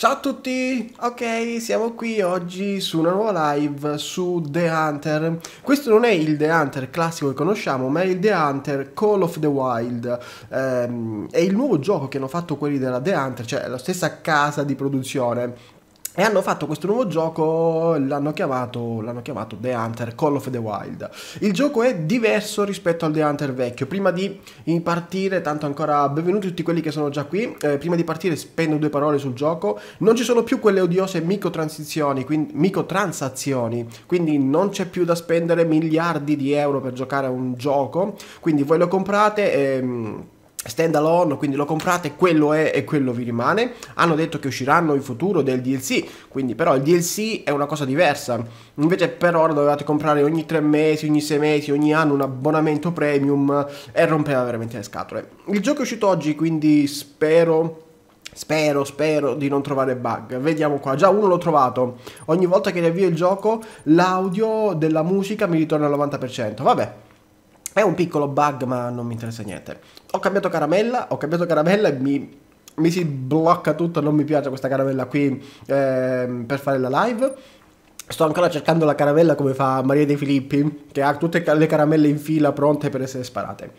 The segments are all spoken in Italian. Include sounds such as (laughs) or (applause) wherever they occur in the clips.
Ciao a tutti! Ok, siamo qui oggi su una nuova live su The Hunter. Questo non è il The Hunter classico che conosciamo, ma è il The Hunter Call of the Wild. Ehm, è il nuovo gioco che hanno fatto quelli della The Hunter, cioè la stessa casa di produzione e hanno fatto questo nuovo gioco, l'hanno chiamato, l'hanno chiamato The Hunter Call of the Wild. Il gioco è diverso rispetto al The Hunter vecchio. Prima di partire, tanto ancora benvenuti tutti quelli che sono già qui, eh, prima di partire spendo due parole sul gioco. Non ci sono più quelle odiose microtransizioni, quindi, microtransazioni, quindi non c'è più da spendere miliardi di euro per giocare a un gioco. Quindi voi lo comprate e ehm, stand alone, quindi lo comprate, quello è e quello vi rimane. Hanno detto che usciranno in futuro del DLC, quindi però il DLC è una cosa diversa. Invece per ora dovevate comprare ogni tre mesi, ogni sei mesi, ogni anno un abbonamento premium e rompeva veramente le scatole. Il gioco è uscito oggi, quindi spero Spero, spero di non trovare bug. Vediamo qua, già uno l'ho trovato. Ogni volta che riavvio il gioco, l'audio della musica mi ritorna al 90%. Vabbè, è un piccolo bug, ma non mi interessa niente. Ho cambiato caramella, ho cambiato caramella e mi, mi si blocca tutto, non mi piace questa caramella qui eh, per fare la live. Sto ancora cercando la caramella come fa Maria De Filippi, che ha tutte le caramelle in fila pronte per essere sparate.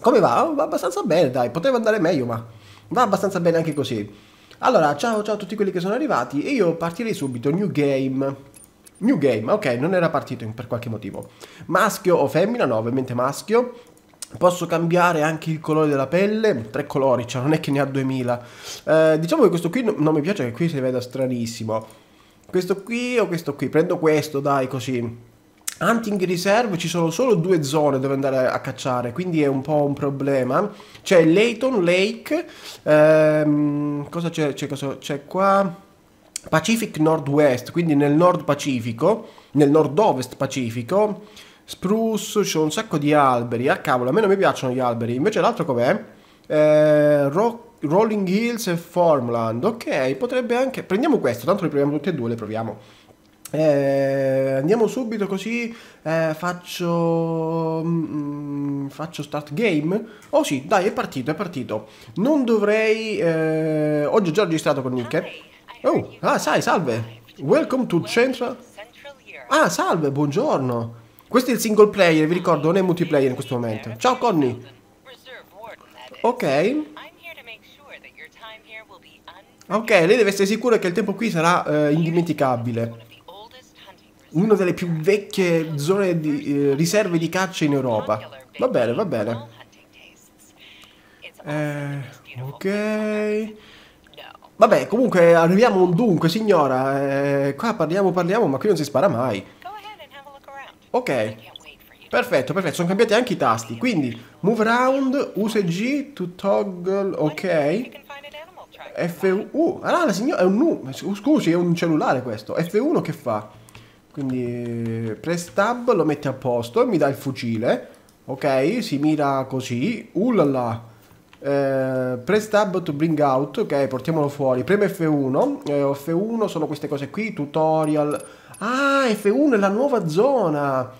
Come va? Va abbastanza bene, dai, poteva andare meglio, ma va abbastanza bene anche così. Allora, ciao ciao a tutti quelli che sono arrivati e io partirei subito, new game. New game, ok, non era partito per qualche motivo. Maschio o femmina? No, ovviamente maschio. Posso cambiare anche il colore della pelle, tre colori, cioè non è che ne ha 2000. Eh, diciamo che questo qui no, non mi piace, che qui si veda stranissimo. Questo qui o questo qui? Prendo questo, dai, così. Hunting Reserve ci sono solo due zone dove andare a cacciare, quindi è un po' un problema. C'è Layton Lake, ehm, cosa c'è? C'è qua? Pacific Northwest, quindi nel Nord Pacifico, nel nord-ovest Pacifico Spruce, c'è un sacco di alberi. Ah, cavolo, a me non mi piacciono gli alberi. Invece l'altro com'è? Eh, Rock, Rolling Hills e Farmland. Ok, potrebbe anche... Prendiamo questo, tanto le proviamo tutte e due, le proviamo. Eh, andiamo subito così eh, faccio mm, faccio start game oh sì dai è partito è partito non dovrei eh, ho già registrato con Nick. Oh ah sai salve welcome to Central ah salve buongiorno questo è il single player, vi ricordo, non è multiplayer in questo momento. Ciao Connie. Ok. Ok, lei deve essere sicura che il tempo qui sarà eh, indimenticabile. Una delle più vecchie zone di eh, riserve di caccia in Europa. Va bene, va bene. Eh, ok. Vabbè, comunque arriviamo un dunque, signora. Eh, qua parliamo, parliamo, ma qui non si spara mai. Ok. Perfetto, perfetto, sono cambiati anche i tasti. Quindi, move around, usa G to toggle, ok. F1, uh, ah, la signora, è un scusi, è un cellulare questo. F1 che fa? Quindi, press tab, lo mette a posto e mi dà il fucile. Ok, si mira così. Ullala. Eh, press tab to bring out, ok, portiamolo fuori. Preme F1, eh, F1 sono queste cose qui, tutorial Ah, F1 è la nuova zona.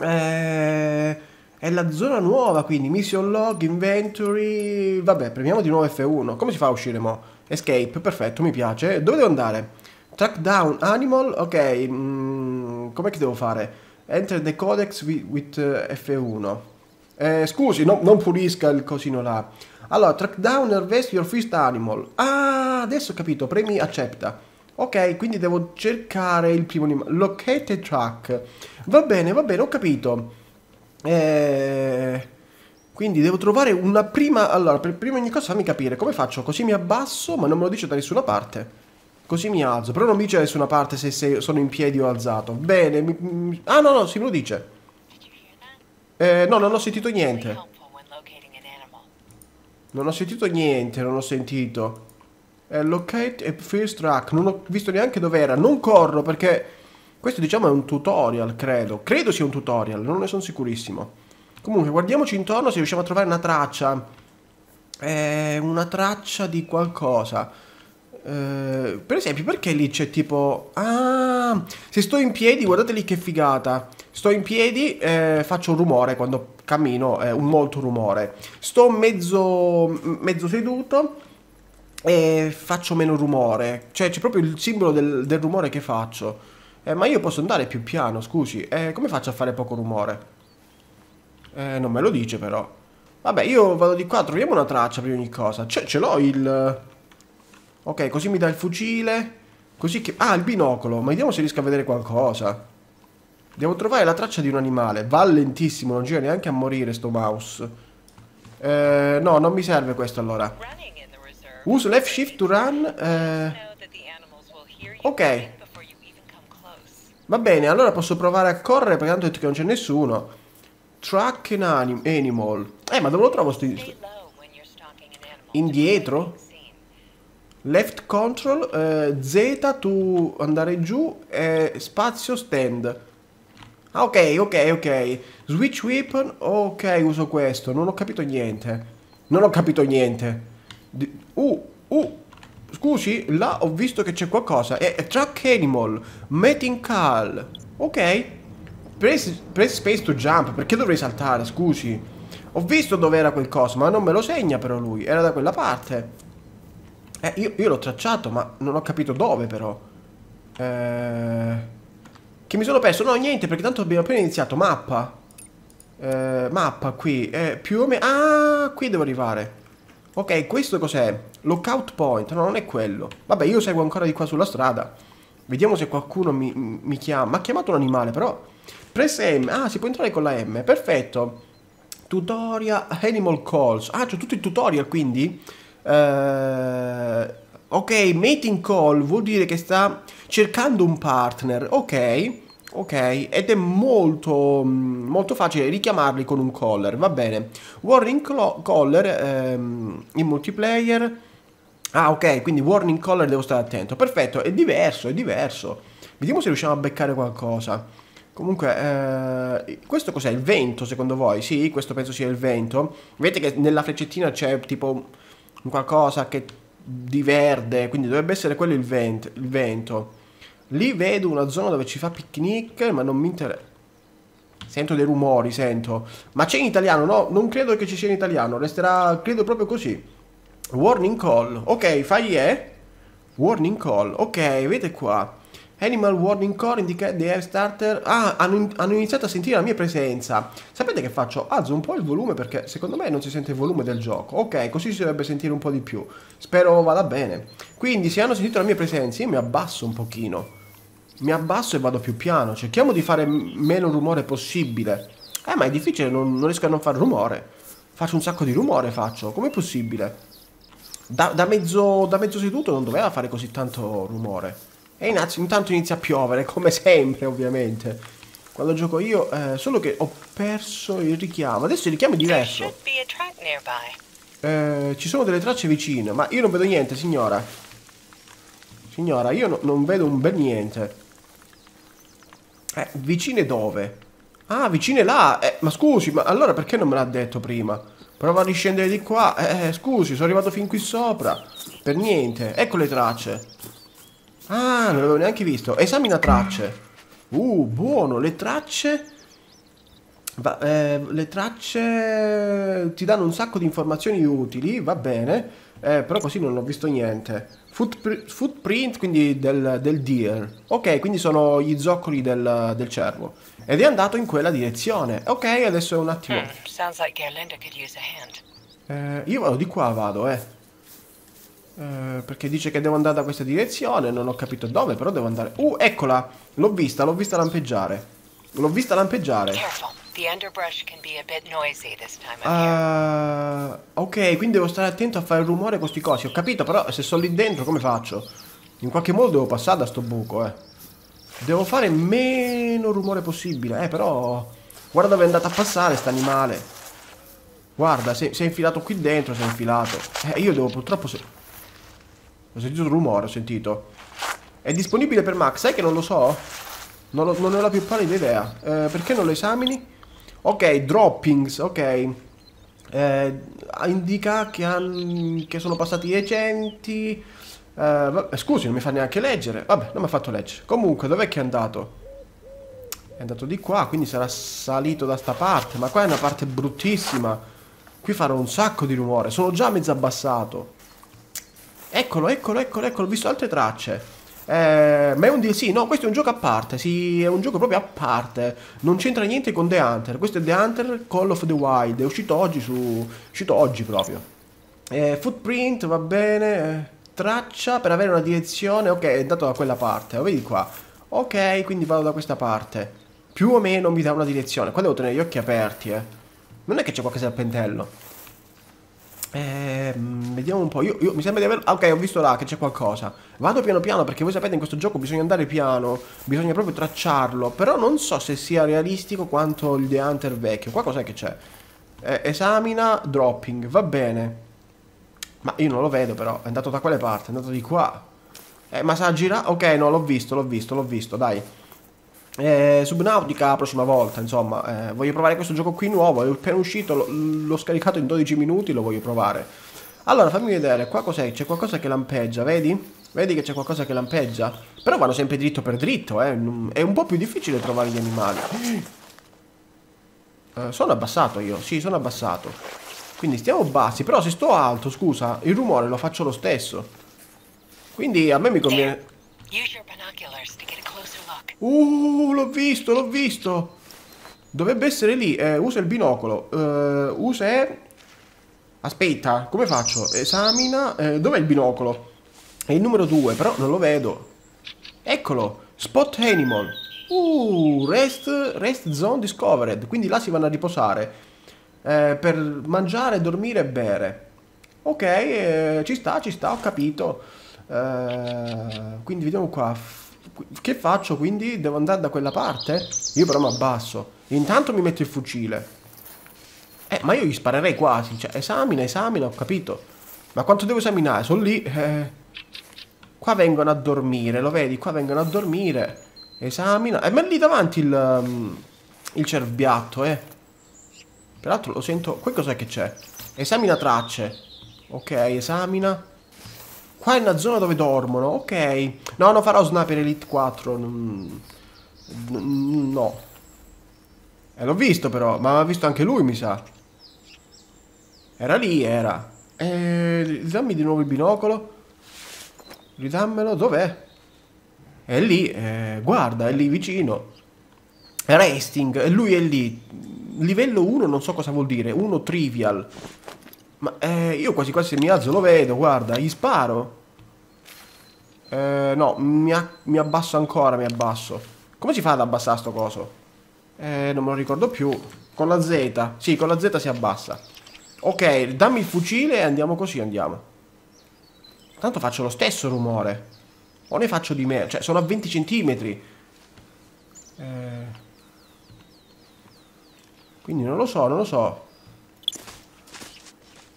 Eh, è la zona nuova, quindi mission log, inventory. Vabbè, premiamo di nuovo F1. Come si fa a uscire mo? Escape, perfetto, mi piace. Dove devo andare? Track down animal, ok. Mm, com'è che devo fare? Enter the codex with, with uh, F1. Eh, scusi, no, non pulisca il cosino là. Allora, track down and harvest your first animal. Ah, adesso ho capito, premi accetta. Ok, quindi devo cercare il primo animale. Locate track. Va bene, va bene, ho capito. Eh... Quindi devo trovare una prima... Allora, per prima ogni cosa fammi capire come faccio. Così mi abbasso, ma non me lo dice da nessuna parte. Così mi alzo. Però non mi dice da nessuna parte se, se sono in piedi o alzato. Bene. Mi... Ah, no, no, sì, me lo dice. Eh, no, non ho sentito niente. Non ho sentito niente, non ho sentito. Eh, locate e first track. Non ho visto neanche dov'era. Non corro perché questo diciamo è un tutorial, credo. Credo sia un tutorial, non ne sono sicurissimo. Comunque, guardiamoci intorno se riusciamo a trovare una traccia. Eh, una traccia di qualcosa. Eh, per esempio, perché lì c'è tipo... Ah, se sto in piedi, guardate lì che figata. Sto in piedi, eh, faccio un rumore quando cammino, eh, un molto rumore. Sto mezzo, mezzo seduto e faccio meno rumore. Cioè c'è proprio il simbolo del, del rumore che faccio. Eh, ma io posso andare più piano, scusi. Eh, come faccio a fare poco rumore? Eh, non me lo dice però. Vabbè, io vado di qua, troviamo una traccia per ogni cosa. Ce l'ho il... Ok, così mi dà il fucile. Così che... Ah, il binocolo. Ma vediamo se riesco a vedere qualcosa. Devo trovare la traccia di un animale. Va lentissimo, non gira neanche a morire sto mouse. Eh, no, non mi serve questo allora. Use left shift to run. Eh... Ok. Va bene, allora posso provare a correre perché tanto detto che non c'è nessuno. Track an anim animal. Eh, ma dove lo trovo sto... Indietro? Left control, eh, Z to andare giù e spazio stand. Ah, ok, ok, ok. Switch weapon, ok, uso questo. Non ho capito niente. Non ho capito niente. Uh, uh, scusi, là ho visto che c'è qualcosa. È, è Truck Animal, Mating Call. Ok. Press, press space to jump. Perché dovrei saltare, scusi? Ho visto dove era quel coso, ma non me lo segna però lui. Era da quella parte. Eh, io, io l'ho tracciato, ma non ho capito dove però. Eh... Che mi sono perso? No, niente, perché tanto abbiamo appena iniziato. Mappa. Eh, mappa qui. Eh, più o meno... Ah, qui devo arrivare. Ok, questo cos'è? Lookout point, no, non è quello. Vabbè, io seguo ancora di qua sulla strada. Vediamo se qualcuno mi, mi chiama. Mi ha chiamato un animale, però. Press M. Ah, si può entrare con la M. Perfetto. Tutorial Animal Calls. Ah, c'è tutto il tutorial, quindi. Eh, ok, mating call vuol dire che sta cercando un partner. Ok. Ok, ed è molto, mm, molto facile richiamarli con un caller, va bene. Warning caller ehm, in multiplayer. Ah, ok, quindi warning caller devo stare attento. Perfetto, è diverso, è diverso. Vediamo se riusciamo a beccare qualcosa. Comunque, eh, questo cos'è? Il vento, secondo voi? Sì, questo penso sia il vento. Vedete che nella freccettina c'è tipo qualcosa che di verde, quindi dovrebbe essere quello il, vent il vento. Lì vedo una zona dove ci fa picnic, ma non mi interessa. Sento dei rumori, sento. Ma c'è in italiano? No, non credo che ci sia in italiano. Resterà, credo, proprio così. Warning call. Ok, fai è. Warning call. Ok, vedete qua. Animal warning call indicate the air starter. Ah, hanno, hanno, iniziato a sentire la mia presenza. Sapete che faccio? Alzo un po' il volume perché secondo me non si sente il volume del gioco. Ok, così si dovrebbe sentire un po' di più. Spero vada bene. Quindi, se hanno sentito la mia presenza, io mi abbasso un pochino. Mi abbasso e vado più piano. Cerchiamo di fare meno rumore possibile. Eh, ma è difficile, non, non riesco a non fare rumore. Faccio un sacco di rumore, faccio. Com'è possibile? Da, da, mezzo, da mezzo seduto non doveva fare così tanto rumore. E intanto inizia a piovere, (laughs) come sempre ovviamente. Quando gioco io, eh, solo che ho perso il richiamo. Adesso il richiamo è diverso. Eh, ci sono delle tracce vicine, ma io non vedo niente, signora. Signora, io no, non vedo un bel niente. Eh, vicine dove? Ah, vicine là. Eh, ma scusi, ma allora perché non me l'ha detto prima? Prova a riscendere di qua. Eh, scusi, sono arrivato fin qui sopra. Per niente. Ecco le tracce. Ah, non l'avevo neanche visto. Esamina tracce. Uh, buono, le tracce... Va, eh, le tracce ti danno un sacco di informazioni utili, va bene, eh, però così non ho visto niente. Footpr footprint, quindi del, del, deer. Ok, quindi sono gli zoccoli del, del, cervo. Ed è andato in quella direzione. Ok, adesso è un attimo. Hmm, eh, io vado di qua, vado, eh. Eh, perché dice che devo andare da questa direzione, non ho capito dove, però devo andare... Uh, eccola! L'ho vista, l'ho vista lampeggiare. L'ho vista lampeggiare. Uh, ok, quindi devo stare attento a fare il rumore con questi cosi. Ho capito, però se sono lì dentro come faccio? In qualche modo devo passare da sto buco, eh. Devo fare meno rumore possibile. Eh, però... Guarda dove è andato a passare sta animale. Guarda, si è infilato qui dentro, si è infilato. Eh, io devo purtroppo... Se... Ho sentito un rumore, ho sentito. È disponibile per Max? Sai che non lo so? Non, lo, non ho la più pallida idea. Eh, perché non lo esamini? Ok, droppings, ok. Eh, indica che, han, che, sono passati recenti. Eh, scusi, non mi fa neanche leggere. Vabbè, non mi ha fatto leggere. Comunque, dov'è che è andato? È andato di qua, quindi sarà salito da sta parte. Ma qua è una parte bruttissima. Qui farò un sacco di rumore. Sono già mezzo abbassato. Eccolo, eccolo, eccolo, eccolo, ho visto altre tracce. Eh, ma è un DLC, no, questo è un gioco a parte, sì, è un gioco proprio a parte, non c'entra niente con The Hunter, questo è The Hunter Call of the Wild, è uscito oggi su... uscito oggi proprio. Eh, footprint, va bene, traccia per avere una direzione, ok, è dato da quella parte, lo vedi qua. Ok, quindi vado da questa parte. Più o meno mi dà una direzione, qua devo tenere gli occhi aperti, eh. Non è che c'è qualche serpentello. Eh, vediamo un po'. Io, io, mi sembra di aver. Ah, ok, ho visto là che c'è qualcosa. Vado piano piano perché voi sapete in questo gioco bisogna andare piano. Bisogna proprio tracciarlo. Però non so se sia realistico quanto il The Hunter vecchio. Qua cos'è che c'è? Eh, esamina dropping. Va bene. Ma io non lo vedo però. È andato da quale parte? È andato di qua. Eh, ma sa girare? Ok, no, l'ho visto, l'ho visto, l'ho visto. Dai. Eh, Subnautica la prossima volta, insomma, eh, voglio provare questo gioco qui nuovo, è appena uscito, l'ho scaricato in 12 minuti, lo voglio provare. Allora, fammi vedere, qua cos'è? C'è qualcosa che lampeggia, vedi? Vedi che c'è qualcosa che lampeggia? Però vanno sempre dritto per dritto, eh. È un po' più difficile trovare gli animali. Eh, sono abbassato io, sì, sono abbassato. Quindi stiamo bassi, però se sto alto, scusa, il rumore lo faccio lo stesso. Quindi a me mi conviene... Uh, l'ho visto, l'ho visto. Dovrebbe essere lì. Eh, usa il binocolo. Uh, usa... Aspetta, come faccio? Esamina... Eh, dov'è il binocolo? È il numero 2, però non lo vedo. Eccolo. Spot Animal. Uh, rest, rest Zone Discovered. Quindi là si vanno a riposare. Eh, per mangiare, dormire e bere. Ok, eh, ci sta, ci sta, ho capito. Eh, quindi vediamo qua che faccio quindi? Devo andare da quella parte? Io però mi abbasso. Intanto mi metto il fucile. Eh, ma io gli sparerei quasi. Cioè, esamina, esamina, ho capito. Ma quanto devo esaminare? Sono lì. Eh. Qua vengono a dormire, lo vedi? Qua vengono a dormire. Esamina. E eh, ma lì davanti il, um, il cerbiatto, eh. Peraltro lo sento... Qui cos'è che c'è? Esamina tracce. Ok, esamina. Qua è una zona dove dormono, ok. No, non farò Sniper Elite 4. No. Eh, l'ho visto però, ma l'ha visto anche lui, mi sa. Era lì, era. Eh, dammi di nuovo il binocolo. Ridammelo, dov'è? È lì, eh, guarda, è lì vicino. Resting, lui è lì. Livello 1 non so cosa vuol dire, 1 trivial. Ma eh, io quasi quasi mi alzo lo vedo, guarda, gli sparo. Eh, no, mi, mi, abbasso ancora, mi abbasso. Come si fa ad abbassare sto coso? Eh, non me lo ricordo più. Con la Z. Sì, con la Z si abbassa. Ok, dammi il fucile e andiamo così, andiamo. Tanto faccio lo stesso rumore. O ne faccio di me? Cioè, sono a 20 centimetri. Eh... Quindi non lo so, non lo so.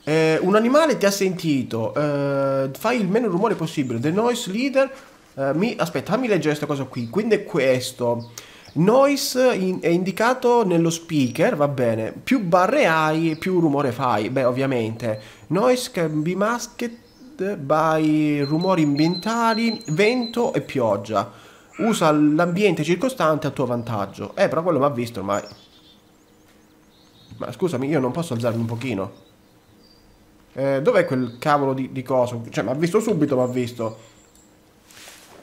Eh, un animale ti ha sentito, eh, fai il meno rumore possibile. The noise leader, eh, mi, aspetta, fammi leggere questa cosa qui. Quindi è questo. Noise in, è indicato nello speaker, va bene. Più barre hai, più rumore fai. Beh, ovviamente. Noise can be masked by rumori ambientali, vento e pioggia. Usa l'ambiente circostante a tuo vantaggio. Eh, però quello mi ha visto ormai. Ma scusami, io non posso alzarmi un pochino. Eh, dov'è quel cavolo di, di coso? Cioè, mi ha visto subito, mi ha visto.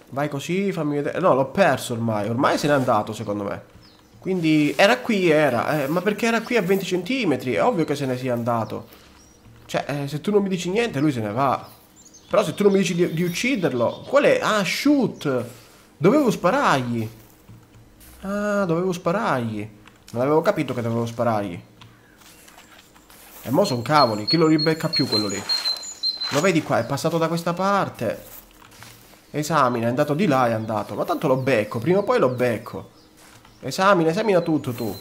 Vai così, fammi vedere. No, l'ho perso ormai. Ormai se n'è andato, secondo me. Quindi, era qui, era. Eh, ma perché era qui a 20 centimetri? È ovvio che se ne sia andato. Cioè, eh, se tu non mi dici niente, lui se ne va. Però se tu non mi dici di, di ucciderlo... Qual è? Ah, shoot! Dovevo sparargli. Ah, dovevo sparargli. Non avevo capito che dovevo sparargli. E mo sono cavoli, chi lo ribecca più quello lì? Lo vedi qua, è passato da questa parte. Esamina, è andato di là, è andato. Ma tanto lo becco, prima o poi lo becco. Esamina, esamina tutto tu.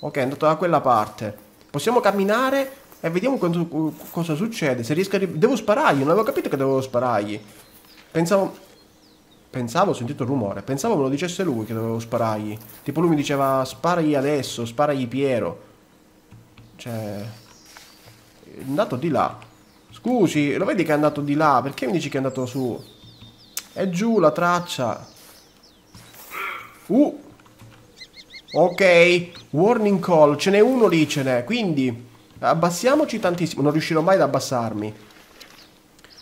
Ok, è andato da quella parte. Possiamo camminare e vediamo quanto, cosa succede. Se riesco a... Devo sparargli, non avevo capito che dovevo sparargli. Pensavo... Pensavo, ho sentito il rumore. Pensavo me lo dicesse lui che dovevo sparargli. Tipo lui mi diceva sparagli adesso, sparagli Piero. Cioè... È andato di là. Scusi, lo vedi che è andato di là? Perché mi dici che è andato su? È giù la traccia. Uh! Ok, warning call, ce n'è uno lì, ce n'è. Quindi, abbassiamoci tantissimo. Non riuscirò mai ad abbassarmi.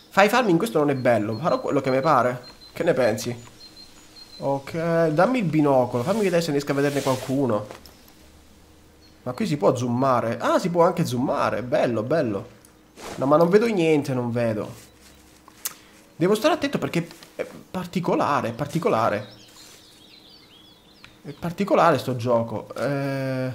Fai farming, questo non è bello. Farò quello che mi pare. Che ne pensi? Ok, dammi il binocolo. Fammi vedere se riesco a vederne qualcuno. Ma qui si può zoomare. Ah, si può anche zoomare. Bello, bello. No, ma non vedo niente, non vedo. Devo stare attento perché è particolare, è particolare. È particolare sto gioco. Eh...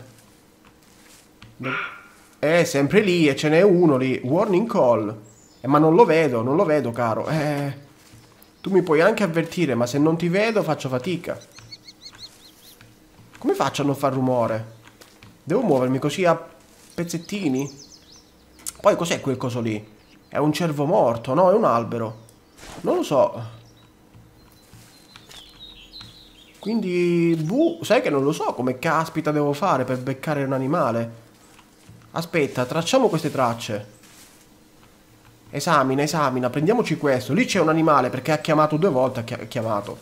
È sempre lì e ce n'è uno lì. Warning call. Eh, ma non lo vedo, non lo vedo, caro. Eh... Tu mi puoi anche avvertire, ma se non ti vedo faccio fatica. Come faccio a non far rumore? Devo muovermi così a pezzettini? Poi cos'è quel coso lì? È un cervo morto, no? È un albero. Non lo so. Quindi, buh, sai che non lo so come caspita devo fare per beccare un animale. Aspetta, tracciamo queste tracce. Esamina, esamina, prendiamoci questo. Lì c'è un animale perché ha chiamato due volte, ha chiamato.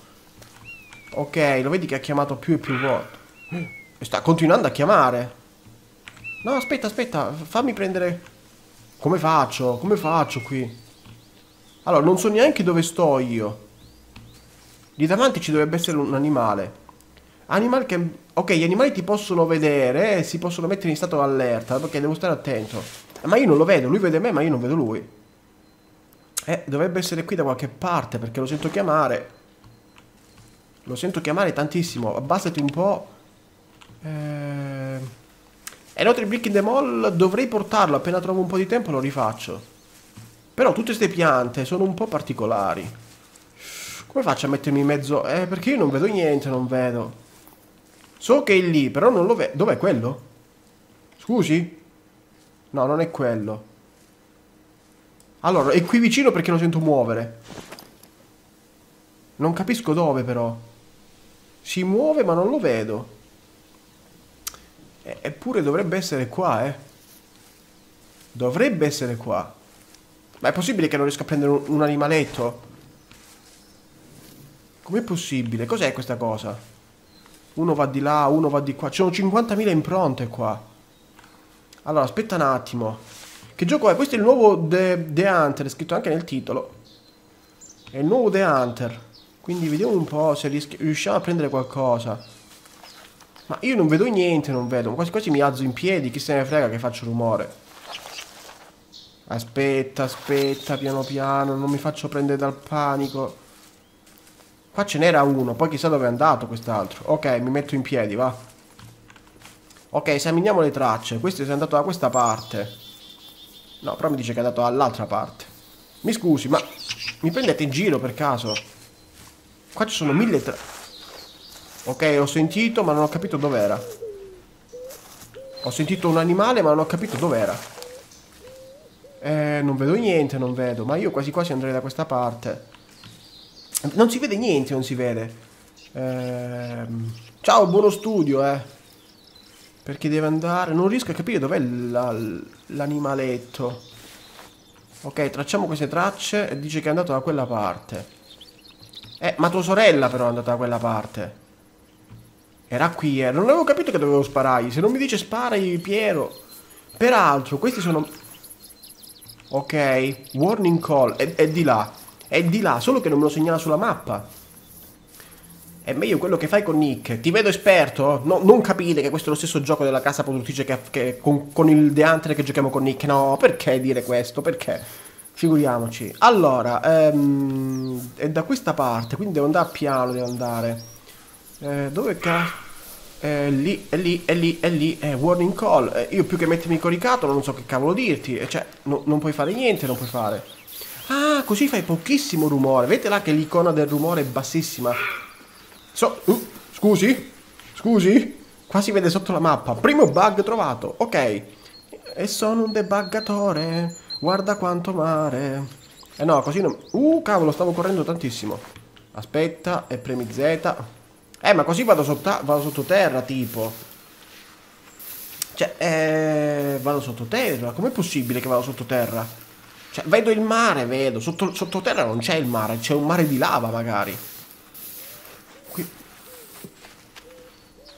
Ok, lo vedi che ha chiamato più e più volte. E sta continuando a chiamare. No, aspetta, aspetta, fammi prendere... Come faccio? Come faccio qui? Allora, non so neanche dove sto io. Lì davanti ci dovrebbe essere un animale. Animal che... Ok, gli animali ti possono vedere, eh, si possono mettere in stato allerta, perché devo stare attento. Ma io non lo vedo, lui vede me, ma io non vedo lui. Eh, dovrebbe essere qui da qualche parte perché lo sento chiamare. Lo sento chiamare tantissimo. Abbassati un po'. Eh... E inoltre Brick in the Mall dovrei portarlo. Appena trovo un po' di tempo lo rifaccio. Però tutte queste piante sono un po' particolari. Come faccio a mettermi in mezzo? Eh, perché io non vedo niente, non vedo. So che è lì, però non lo vedo. Dov'è quello? Scusi? No, non è quello. Allora, è qui vicino perché lo sento muovere. Non capisco dove però. Si muove ma non lo vedo. E eppure dovrebbe essere qua, eh. Dovrebbe essere qua. Ma è possibile che non riesca a prendere un, un animaletto? Com'è possibile? Cos'è questa cosa? Uno va di là, uno va di qua. Ci sono 50.000 impronte qua. Allora, aspetta un attimo. Che gioco è? Questo è il nuovo The, The Hunter, è scritto anche nel titolo. È il nuovo The Hunter. Quindi vediamo un po' se riusciamo a prendere qualcosa. Ma io non vedo niente, non vedo. Quasi quasi mi alzo in piedi, chi se ne frega che faccio rumore. Aspetta, aspetta, piano piano, non mi faccio prendere dal panico. Qua ce n'era uno, poi chissà dove è andato quest'altro. Ok, mi metto in piedi, va. Ok, esaminiamo le tracce. Questo è andato da questa parte. No, però mi dice che è andato all'altra parte. Mi scusi, ma mi prendete in giro per caso? Qua ci sono mille tra... Ok, ho sentito, ma non ho capito dov'era. Ho sentito un animale, ma non ho capito dov'era. Eh, non vedo niente, non vedo. Ma io quasi quasi andrei da questa parte. Non si vede niente, non si vede. Eh... Ciao, buono studio, eh. Perché deve andare... Non riesco a capire dov'è l'animaletto. Ok, tracciamo queste tracce e dice che è andato da quella parte. Eh, ma tua sorella però è andata da quella parte. Era qui, eh. Non avevo capito che dovevo sparargli. Se non mi dice sparai, Piero. Peraltro, questi sono... Ok, warning call. È, è di là. È di là, solo che non me lo segnala sulla mappa. È meglio quello che fai con Nick. Ti vedo esperto? No, non capite che questo è lo stesso gioco della casa produttrice che, che con, con, il Hunter che giochiamo con Nick. No, perché dire questo? Perché? Figuriamoci. Allora, ehm, è da questa parte, quindi devo andare a piano, devo andare. Eh, dove cazzo? È lì, è lì, è lì, è lì, è warning call. Eh, io più che mettermi coricato non so che cavolo dirti. Eh, cioè, no, non puoi fare niente, non puoi fare. Ah, così fai pochissimo rumore. Vedete là che l'icona del rumore è bassissima. So, uh, scusi? Scusi? Qua si vede sotto la mappa. Primo bug trovato. Ok. E sono un debuggatore. Guarda quanto mare. Eh no, così non... Uh, cavolo, stavo correndo tantissimo. Aspetta, e premi Z. Eh, ma così vado, sotto, vado sottoterra, tipo. Cioè, eh, vado sottoterra. Com'è possibile che vado sottoterra? Cioè, vedo il mare, vedo. Sotto, sottoterra non c'è il mare, c'è un mare di lava, magari.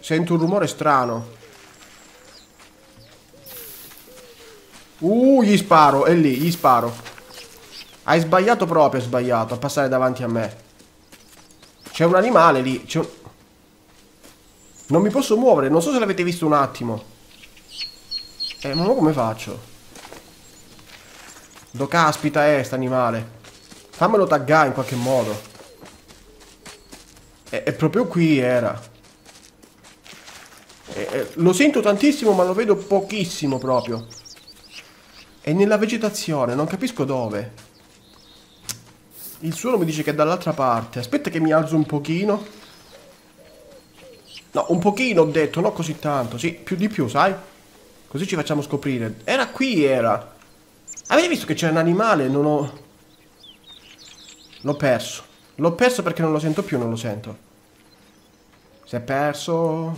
Sento un rumore strano. Uh, gli sparo, è lì, gli sparo. Hai sbagliato proprio, hai sbagliato a passare davanti a me. C'è un animale lì. Un... Non mi posso muovere, non so se l'avete visto un attimo. Eh, ma come faccio? Do caspita è sta animale? Fammelo taggare in qualche modo. È, è proprio qui era. È, lo sento tantissimo ma lo vedo pochissimo proprio. È nella vegetazione, non capisco dove. Il suono mi dice che è dall'altra parte. Aspetta che mi alzo un pochino. No, un pochino ho detto, non così tanto. Sì, più di più, sai? Così ci facciamo scoprire. Era qui, era. Avete visto che c'è un animale? Non ho... L'ho perso. L'ho perso perché non lo sento più, non lo sento. Si è perso.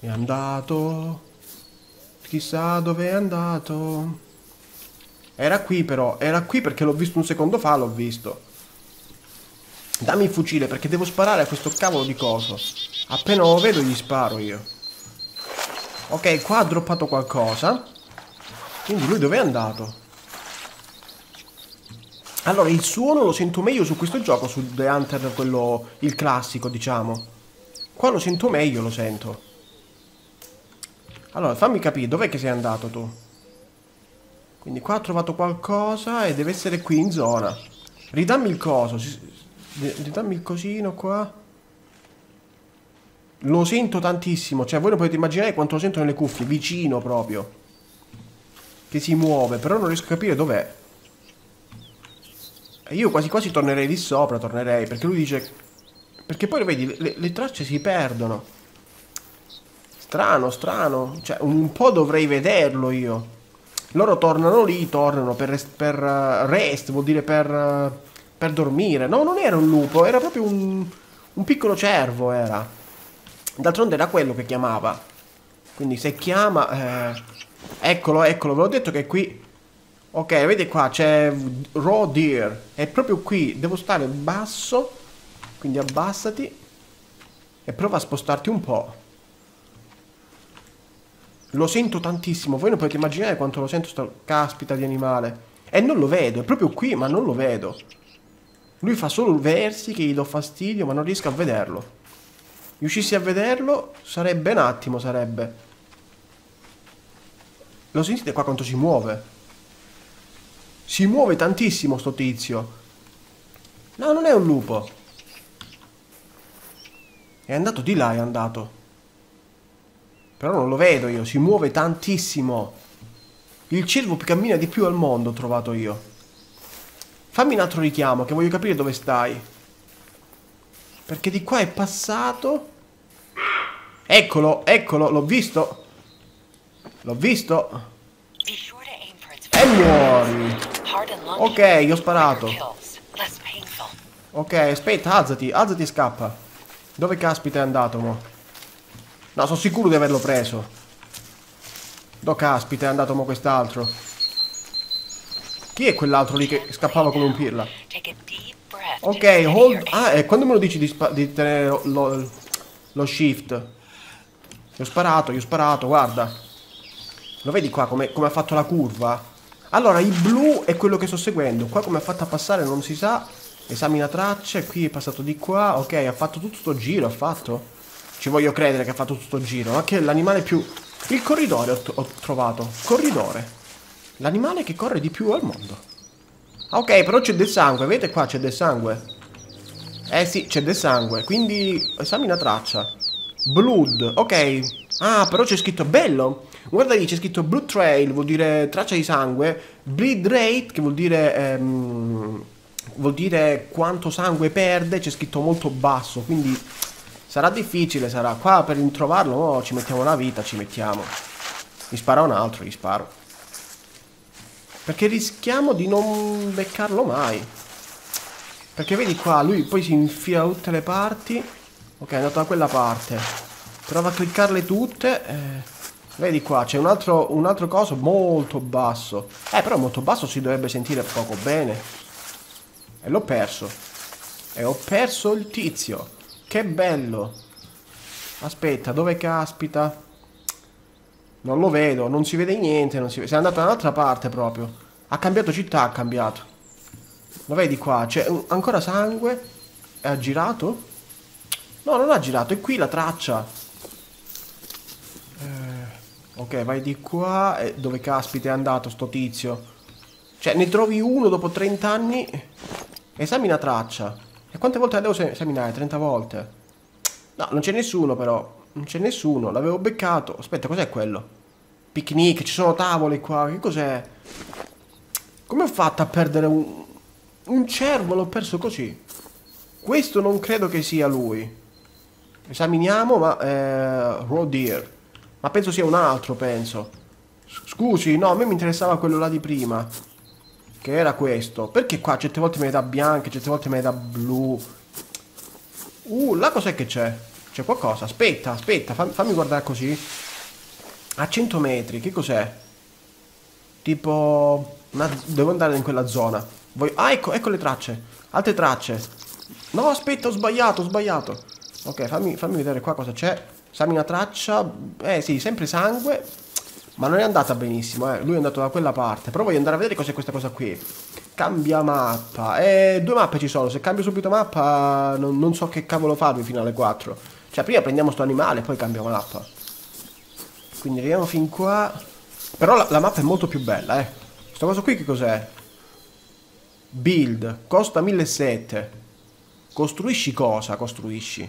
È andato. Chissà dove è andato. Era qui però, era qui perché l'ho visto un secondo fa, l'ho visto. Dammi il fucile perché devo sparare a questo cavolo di coso. Appena lo vedo gli sparo io. Ok, qua ha droppato qualcosa. Quindi lui dove è andato? Allora, il suono lo sento meglio su questo gioco, su The Hunter, quello, il classico, diciamo. Qua lo sento meglio, lo sento. Allora, fammi capire, dov'è che sei andato tu? Quindi qua ho trovato qualcosa e deve essere qui in zona. Ridammi il coso. Ridammi il cosino qua. Lo sento tantissimo. Cioè, voi non potete immaginare quanto lo sento nelle cuffie. Vicino proprio. Che si muove. Però non riesco a capire dov'è. Io quasi quasi tornerei di sopra. Tornerei. Perché lui dice... Perché poi, vedi, le, le tracce si perdono. Strano, strano. Cioè, un po' dovrei vederlo io. Loro tornano lì, tornano per, rest, per uh, rest vuol dire per, uh, per, dormire. No, non era un lupo, era proprio un, un piccolo cervo, era. D'altronde era quello che chiamava. Quindi se chiama... Eh, eccolo, eccolo, ve l'ho detto che qui... Ok, vedi qua, c'è Raw Deer. È proprio qui, devo stare basso. Quindi abbassati. E prova a spostarti un po'. Lo sento tantissimo, voi non potete immaginare quanto lo sento sto caspita di animale. E non lo vedo, è proprio qui, ma non lo vedo. Lui fa solo versi che gli do fastidio, ma non riesco a vederlo. Riuscissi a vederlo, sarebbe un attimo, sarebbe. Lo sentite qua quanto si muove? Si muove tantissimo sto tizio. No, non è un lupo. È andato di là, è andato. Però non lo vedo io, si muove tantissimo. Il cervo che cammina di più al mondo ho trovato io. Fammi un altro richiamo, che voglio capire dove stai. Perché di qua è passato. Eccolo, eccolo, l'ho visto. L'ho visto. E muori. Ok, gli ho sparato. Ok, aspetta, alzati, alzati e scappa. Dove caspita è andato, mo'? No, sono sicuro di averlo preso. Do caspita, è andato mo quest'altro. Chi è quell'altro lì che scappava come un pirla? Ok, hold... Ah, e quando me lo dici di, di tenere lo, lo, lo shift? Gli ho sparato, gli ho sparato, guarda. Lo vedi qua come, come ha fatto la curva? Allora, il blu è quello che sto seguendo. Qua come ha fatto a passare non si sa. Esamina tracce, qui è passato di qua. Ok, ha fatto tutto sto giro, ha fatto. Ci voglio credere che ha fatto tutto il giro. Ma che l'animale più... Il corridore ho, ho trovato. Corridore. L'animale che corre di più al mondo. Ok, però c'è del sangue. Vedete qua c'è del sangue. Eh sì, c'è del sangue. Quindi esamina traccia. Blood. Ok. Ah, però c'è scritto bello. Guarda lì, c'è scritto Blood Trail, vuol dire traccia di sangue. Bleed Rate, che vuol dire... Ehm, vuol dire quanto sangue perde. C'è scritto molto basso, quindi Sarà difficile, sarà. Qua per introvarlo oh, ci mettiamo una vita, ci mettiamo. Mi spara un altro, gli sparo. Perché rischiamo di non beccarlo mai. Perché vedi qua, lui poi si infila da tutte le parti. Ok, è andato da quella parte. Prova a cliccarle tutte. Eh, vedi qua, c'è un altro, un altro coso molto basso. Eh, però molto basso si dovrebbe sentire poco bene. E l'ho perso. E ho perso il tizio. Che bello. Aspetta, dove caspita? Non lo vedo, non si vede niente, non si vede. Sei andato da un'altra parte proprio. Ha cambiato città, ha cambiato. Lo vedi qua? C'è ancora sangue. Ha girato? No, non ha girato, è qui la traccia. Eh, ok, vai di qua. E dove caspita è andato sto tizio? Cioè, ne trovi uno dopo 30 anni. Esamina traccia. E quante volte la devo esaminare? 30 volte. No, non c'è nessuno però. Non c'è nessuno. L'avevo beccato. Aspetta, cos'è quello? Picnic, ci sono tavole qua. Che cos'è? Come ho fatto a perdere un... Un cervo l'ho perso così. Questo non credo che sia lui. Esaminiamo, ma... Eh, raw deer. Ma penso sia un altro, penso. Scusi, no, a me mi interessava quello là di prima. Che era questo. Perché qua certe volte me ne dà bianche, certe volte me ne dà blu. Uh, là cos'è che c'è? C'è qualcosa? Aspetta, aspetta, fammi, fammi guardare così. A 100 metri, che cos'è? Tipo... Una, devo andare in quella zona. Voglio, ah, ecco, ecco le tracce. Altre tracce. No, aspetta, ho sbagliato, ho sbagliato. Ok, fammi, fammi vedere qua cosa c'è. Sammi una traccia. Eh sì, sempre sangue. Ma non è andata benissimo, eh. Lui è andato da quella parte. Però voglio andare a vedere cos'è questa cosa qui. Cambia mappa. Eh, due mappe ci sono. Se cambio subito mappa, non, non so che cavolo farmi fino alle 4. Cioè, prima prendiamo sto animale poi cambiamo mappa. Quindi arriviamo fin qua. Però la, la mappa è molto più bella, eh. Questa cosa qui che cos'è? Build. Costa 1700. Costruisci cosa? Costruisci.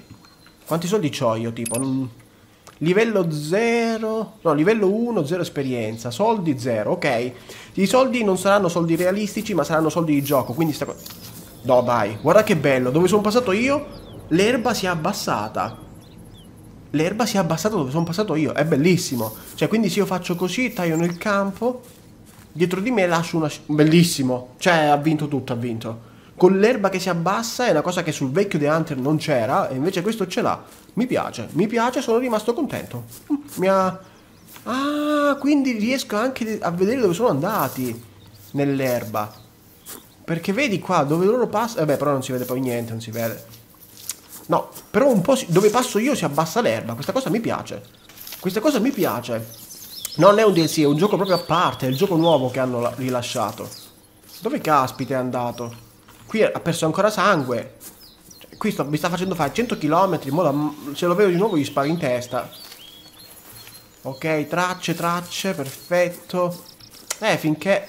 Quanti soldi ho io, tipo? Non... Livello 0, no, livello 1, 0 esperienza, soldi 0, ok. I soldi non saranno soldi realistici, ma saranno soldi di gioco, quindi sta No, dai, guarda che bello, dove sono passato io, l'erba si è abbassata. L'erba si è abbassata dove sono passato io, è bellissimo. Cioè, quindi se io faccio così, taglio nel campo, dietro di me lascio una... Bellissimo, cioè ha vinto tutto, ha vinto con l'erba che si abbassa è una cosa che sul vecchio The Hunter non c'era e invece questo ce l'ha. Mi piace, mi piace, sono rimasto contento. Mm, mi ha... Ah, quindi riesco anche a vedere dove sono andati nell'erba. Perché vedi qua dove loro passano... Vabbè, però non si vede poi niente, non si vede. No, però un po' si... dove passo io si abbassa l'erba. Questa cosa mi piace. Questa cosa mi piace. Non è un DLC, è un gioco proprio a parte, è il gioco nuovo che hanno rilasciato. Dove caspita è andato? Qui ha perso ancora sangue. Cioè, qui sto, mi sta facendo fare 100 km. Mo se lo vedo di nuovo gli sparo in testa. Ok, tracce, tracce, perfetto. Eh, finché...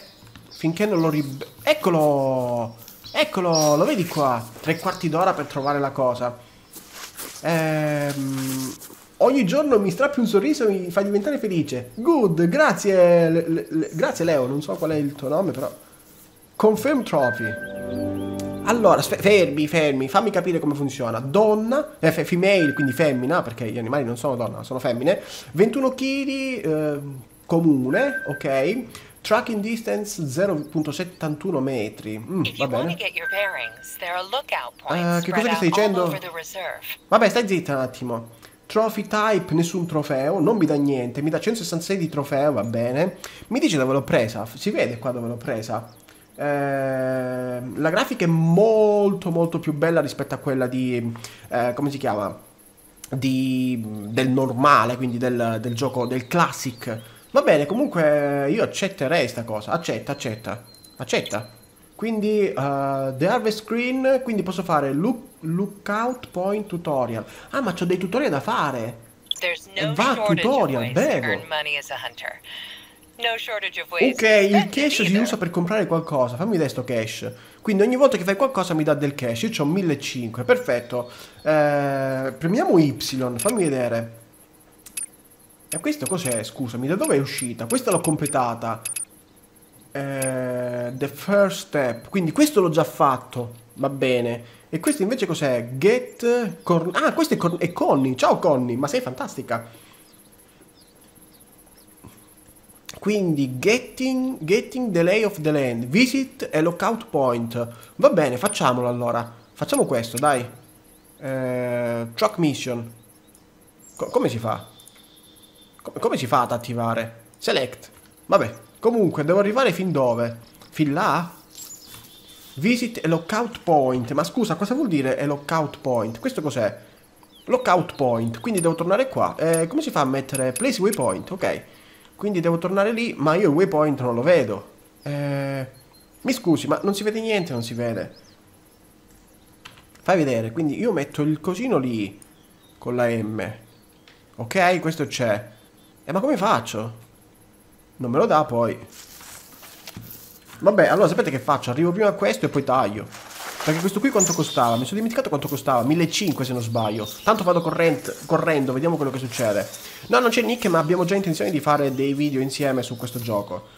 Finché non lo rib... Eccolo! Eccolo, lo vedi qua? Tre quarti d'ora per trovare la cosa. Ehm... Ogni giorno mi strappi un sorriso e mi fa diventare felice. Good, grazie, le, le, grazie Leo, non so qual è il tuo nome però. Confirm Trophy. Allora, fermi, fermi, fammi capire come funziona. Donna, eh, female, quindi femmina, perché gli animali non sono donna, sono femmine. 21 kg, eh, comune, ok. Tracking distance 0.71 metri. Mm, va bene. Uh, che cosa ti stai dicendo? Vabbè, stai zitta un attimo. Trophy type, nessun trofeo, non mi dà niente, mi dà 166 di trofeo, va bene. Mi dice dove l'ho presa, si vede qua dove l'ho presa. Eh, la grafica è molto molto più bella rispetto a quella di... Eh, come si chiama? Di, del normale, quindi del, del gioco, del classic. Va bene, comunque io accetterei sta cosa. Accetta, accetta. Accetta. Quindi uh, The Harvest Screen, quindi posso fare look, Lookout Point Tutorial. Ah, ma c'ho dei tutorial da fare. No Va tutorial, bevo. Ok, il cash si usa per comprare qualcosa. Fammi vedere sto cash. Quindi ogni volta che fai qualcosa mi dà del cash. Io ho 1500. Perfetto. Eh, premiamo Y. Fammi vedere. E questo cos'è? Scusami, da dove è uscita? Questa l'ho completata. Eh, the first step. Quindi questo l'ho già fatto. Va bene. E questo invece cos'è? Get... Corn ah, questo è, Con è Connie. Ciao Connie, ma sei fantastica. Quindi getting, getting the lay of the land, visit a lookout point. Va bene, facciamolo allora. Facciamo questo, dai. Eh, truck mission. Co come si fa? Co come si fa ad attivare? Select. Vabbè, comunque devo arrivare fin dove? Fin là? Visit a lookout point. Ma scusa, cosa vuol dire a lookout point? Questo cos'è? Lookout point. Quindi devo tornare qua. Eh, come si fa a mettere place waypoint? Ok. Quindi devo tornare lì, ma io il waypoint non lo vedo. Eh, mi scusi, ma non si vede niente, non si vede. Fai vedere, quindi io metto il cosino lì con la M. Ok, questo c'è. Eh, ma come faccio? Non me lo dà poi. Vabbè, allora sapete che faccio? Arrivo prima a questo e poi taglio. Perché questo qui quanto costava? Mi sono dimenticato quanto costava. 1500 se non sbaglio. Tanto vado correndo, vediamo quello che succede. No, non c'è Nick, ma abbiamo già intenzione di fare dei video insieme su questo gioco.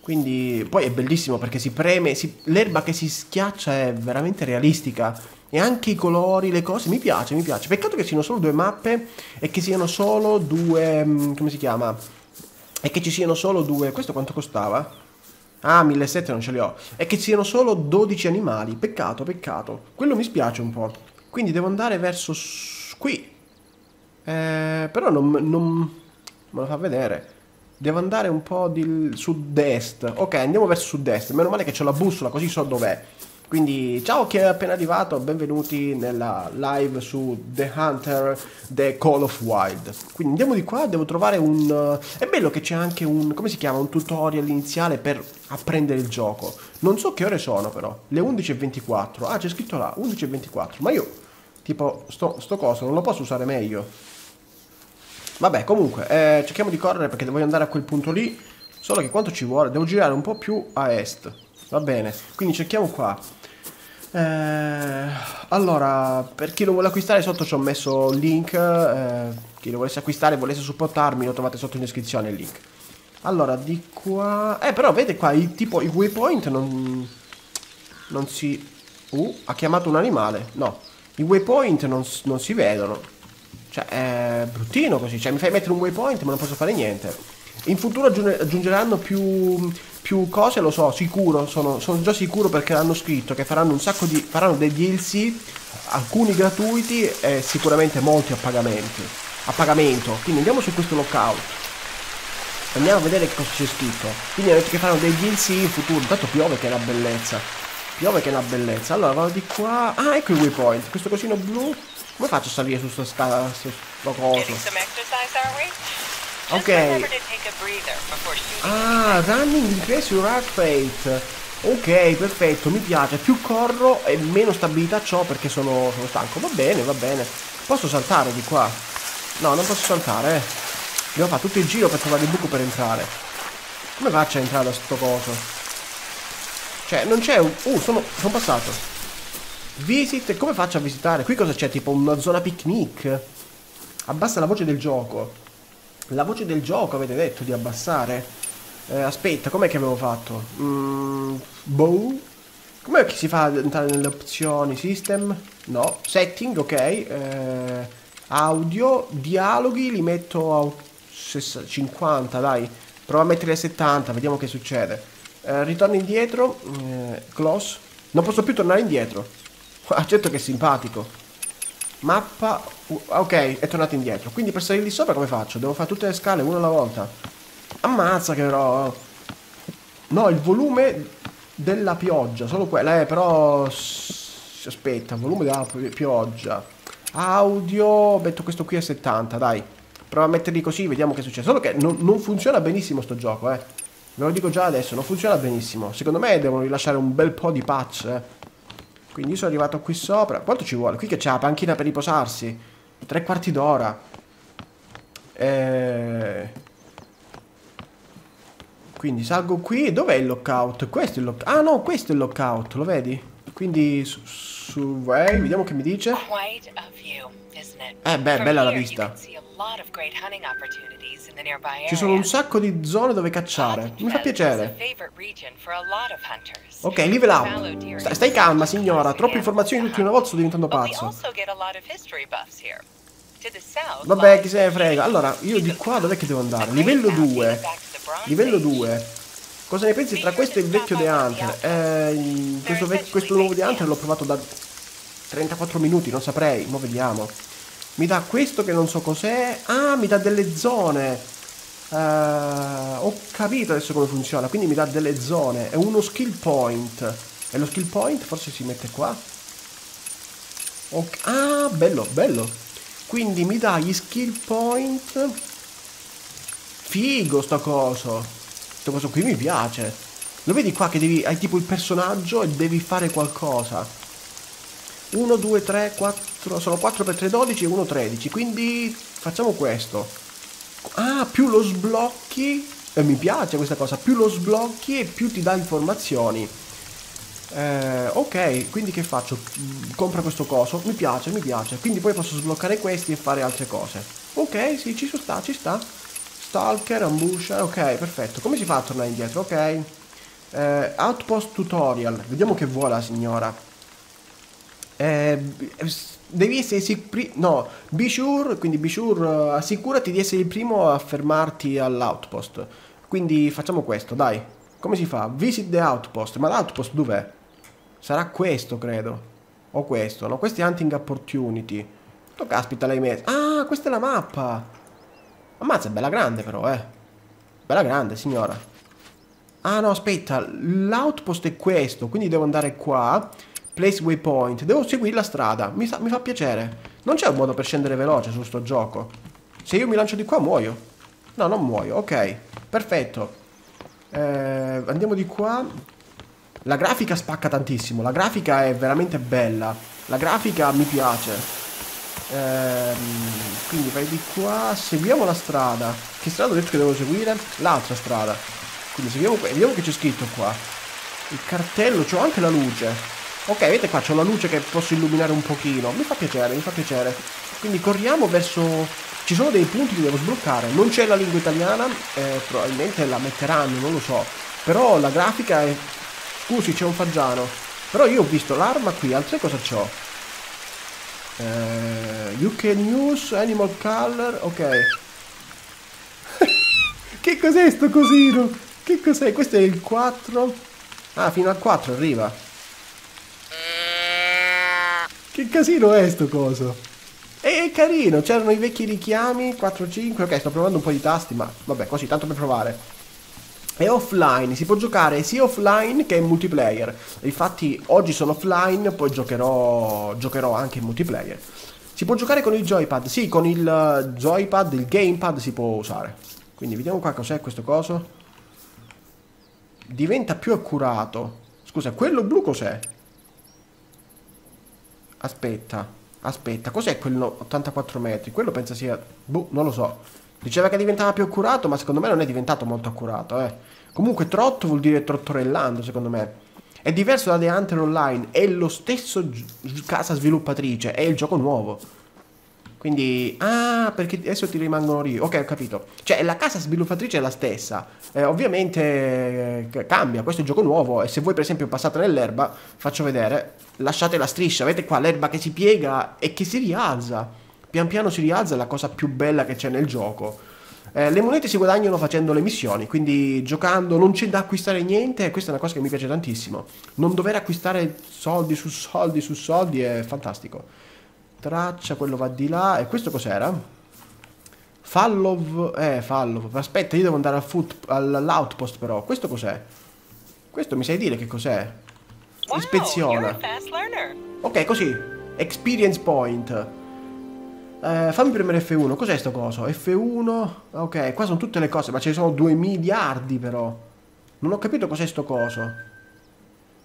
Quindi, poi è bellissimo perché si preme, si... l'erba che si schiaccia è veramente realistica. E anche i colori, le cose, mi piace, mi piace. Peccato che siano solo due mappe e che siano solo due... Mm, come si chiama? E che ci siano solo due... Questo quanto costava? Ah, 1700 non ce li ho. E che siano solo 12 animali. Peccato, peccato. Quello mi spiace un po'. Quindi devo andare verso qui. Eh, però non, non me lo fa vedere. Devo andare un po' di sud-est. Ok, andiamo verso sud-est. Meno male che c'ho la bussola, così so dov'è. Quindi ciao chi è appena arrivato, benvenuti nella live su The Hunter, The Call of Wild. Quindi andiamo di qua, devo trovare un... Uh, è bello che c'è anche un... come si chiama? Un tutorial iniziale per apprendere il gioco. Non so che ore sono però, le 11.24. Ah, c'è scritto là, 11.24. Ma io, tipo, sto, sto coso non lo posso usare meglio. Vabbè, comunque, eh, cerchiamo di correre perché devo andare a quel punto lì. Solo che quanto ci vuole? Devo girare un po' più a est. Va bene, quindi cerchiamo qua. Eh, allora, per chi lo vuole acquistare sotto ci ho messo il link, eh, chi lo volesse acquistare e volesse supportarmi lo trovate sotto in descrizione il link. Allora, di qua... Eh, però vede qua, i, tipo i waypoint non... Non si... Uh, ha chiamato un animale. No, i waypoint non, non si vedono. Cioè, è bruttino così. Cioè, mi fai mettere un waypoint ma non posso fare niente. In futuro aggiungeranno più più cose lo so, sicuro, sono, sono già sicuro perché l'hanno scritto che faranno un sacco di, faranno dei DLC, alcuni gratuiti e sicuramente molti a pagamento. A pagamento. Quindi andiamo su questo lockout. Andiamo a vedere che cosa c'è scritto. Quindi hanno detto che faranno dei DLC in futuro. Intanto piove che è una bellezza. Piove che è una bellezza. Allora vado di qua. Ah, ecco il waypoint. Questo cosino blu. Come faccio a salire su sto scala, su sto coso? Ok. Ah, running increase your heart rate. Ok, perfetto, mi piace. Più corro e meno stabilità ho perché sono, sono stanco. Va bene, va bene. Posso saltare di qua? No, non posso saltare, eh. Devo fare tutto il giro per trovare il buco per entrare. Come faccio a entrare da sto coso? Cioè, non c'è un... Uh, sono, sono passato. Visit, come faccio a visitare? Qui cosa c'è? Tipo una zona picnic? Abbassa la voce del gioco. La voce del gioco avete detto di abbassare? Eh, aspetta, com'è che avevo fatto? Mm, boh. Com'è che si fa ad entrare nelle opzioni? System? No. Setting, ok. Eh, audio, dialoghi li metto a 50, dai. Prova a metterli a 70, vediamo che succede. Eh, ritorno indietro. Eh, close. Non posso più tornare indietro. (laughs) Accetto che è simpatico. Mappa... Ok, è tornato indietro. Quindi per salire lì sopra come faccio? Devo fare tutte le scale una alla volta. Ammazza che però... No, il volume della pioggia, solo quella. Eh, però... Aspetta, volume della pioggia. Audio... Metto questo qui a 70, dai. Prova a metterli così, vediamo che succede. Solo che non, non funziona benissimo sto gioco, eh. Ve lo dico già adesso, non funziona benissimo. Secondo me devono rilasciare un bel po' di patch, eh. Quindi io sono arrivato qui sopra. Quanto ci vuole? Qui che c'è la panchina per riposarsi. Tre quarti d'ora. Eh... Quindi salgo qui. Dov'è il lockout? Questo è il lockout. Ah no, questo è il lockout, lo vedi? Quindi su... su eh, vediamo che mi dice. Eh beh, bella la vista. Ci sono un sacco di zone dove cacciare. Mi fa piacere. Ok, live up. Stai, stai calma, signora. Troppe informazioni tutte una volta sto diventando pazzo. Vabbè, chi se ne frega. Allora, io di qua dov'è che devo andare? Livello 2. Livello 2. Cosa ne pensi tra questo e il vecchio The Hunter? Eh, questo, questo nuovo The Hunter l'ho provato da 34 minuti, non saprei. Mo' vediamo. Mi dà questo che non so cos'è. Ah, mi dà delle zone. Uh, ho capito adesso come funziona. Quindi mi dà delle zone. È uno skill point. E lo skill point forse si mette qua. Okay. Ah, bello, bello. Quindi mi dà gli skill point. Figo sto coso. Sto coso qui mi piace. Lo vedi qua che devi, hai tipo il personaggio e devi fare qualcosa. 1, 2, 3, 4, sono 4 per 3, 12 e 1, 13. Quindi facciamo questo. Ah, più lo sblocchi, e mi piace questa cosa, più lo sblocchi e più ti dà informazioni. Eh, ok, quindi che faccio? Compro questo coso, mi piace, mi piace. Quindi poi posso sbloccare questi e fare altre cose. Ok, sì, ci sta, ci sta. Stalker, ambusher, ok, perfetto. Come si fa a tornare indietro? Ok. Eh, outpost tutorial, vediamo che vuole la signora. Eh, devi essere sicuro, no, be sure, quindi be sure, uh, assicurati di essere il primo a fermarti all'outpost. Quindi facciamo questo, dai. Come si fa? Visit the outpost, ma l'outpost dov'è? Sarà questo, credo. O questo, no? Questo è hunting opportunity. Oh, caspita, l'hai messo. Ah, questa è la mappa. Ammazza, è bella grande però, eh. Bella grande, signora. Ah, no, aspetta. L'outpost è questo, quindi devo andare qua. Place waypoint. Devo seguire la strada. Mi, sa, mi fa piacere. Non c'è un modo per scendere veloce su sto gioco. Se io mi lancio di qua muoio. No, non muoio. Ok. Perfetto. Eh, andiamo di qua. La grafica spacca tantissimo. La grafica è veramente bella. La grafica mi piace. Eh, quindi vai di qua. Seguiamo la strada. Che strada ho detto che devo seguire? L'altra strada. Quindi seguiamo qua. Vediamo che c'è scritto qua. Il cartello, c'ho anche la luce. Ok, vedete qua, c'ho la luce che posso illuminare un pochino. Mi fa piacere, mi fa piacere. Quindi corriamo verso... Ci sono dei punti che devo sbloccare. Non c'è la lingua italiana, eh, probabilmente la metteranno, non lo so. Però la grafica è... Scusi, c'è un faggiano. Però io ho visto l'arma qui, altre cosa c'ho? Eh, UK News, Animal Color, ok. (laughs) che cos'è sto cosino? Che cos'è? Questo è il 4. Ah, fino al 4 arriva. Che casino è sto coso? È carino, c'erano i vecchi richiami 4-5, ok sto provando un po' di tasti ma vabbè così tanto per provare. È offline, si può giocare sia offline che in multiplayer. Infatti oggi sono offline, poi giocherò, giocherò anche in multiplayer. Si può giocare con il joypad, sì con il joypad, il gamepad si può usare. Quindi vediamo qua cos'è questo coso. Diventa più accurato. Scusa, quello blu cos'è? Aspetta, aspetta, cos'è quel 84 metri? Quello pensa sia... Boh, non lo so. Diceva che diventava più accurato, ma secondo me non è diventato molto accurato, eh. Comunque trotto vuol dire trottorellando, secondo me. È diverso da The Hunter Online, è lo stesso casa sviluppatrice, è il gioco nuovo. Quindi, ah, perché adesso ti rimangono lì. Ok, ho capito. Cioè, la casa sviluppatrice è la stessa. Eh, ovviamente eh, cambia, questo è il gioco nuovo. E se voi, per esempio, passate nell'erba, faccio vedere, lasciate la striscia. Vedete qua l'erba che si piega e che si rialza. Pian piano si rialza, è la cosa più bella che c'è nel gioco. Eh, le monete si guadagnano facendo le missioni, quindi giocando non c'è da acquistare niente. Questa è una cosa che mi piace tantissimo. Non dover acquistare soldi su soldi su soldi è fantastico. Traccia, quello va di là. E questo cos'era? Fallov... Eh, Fallov. Aspetta, io devo andare al foot, all'outpost però. Questo cos'è? Questo mi sai dire che cos'è? Ispeziona. Ok, così. Experience point. Eh, fammi premere F1. Cos'è sto coso? F1. Ok, qua sono tutte le cose, ma ce ne sono 2 miliardi però. Non ho capito cos'è sto coso.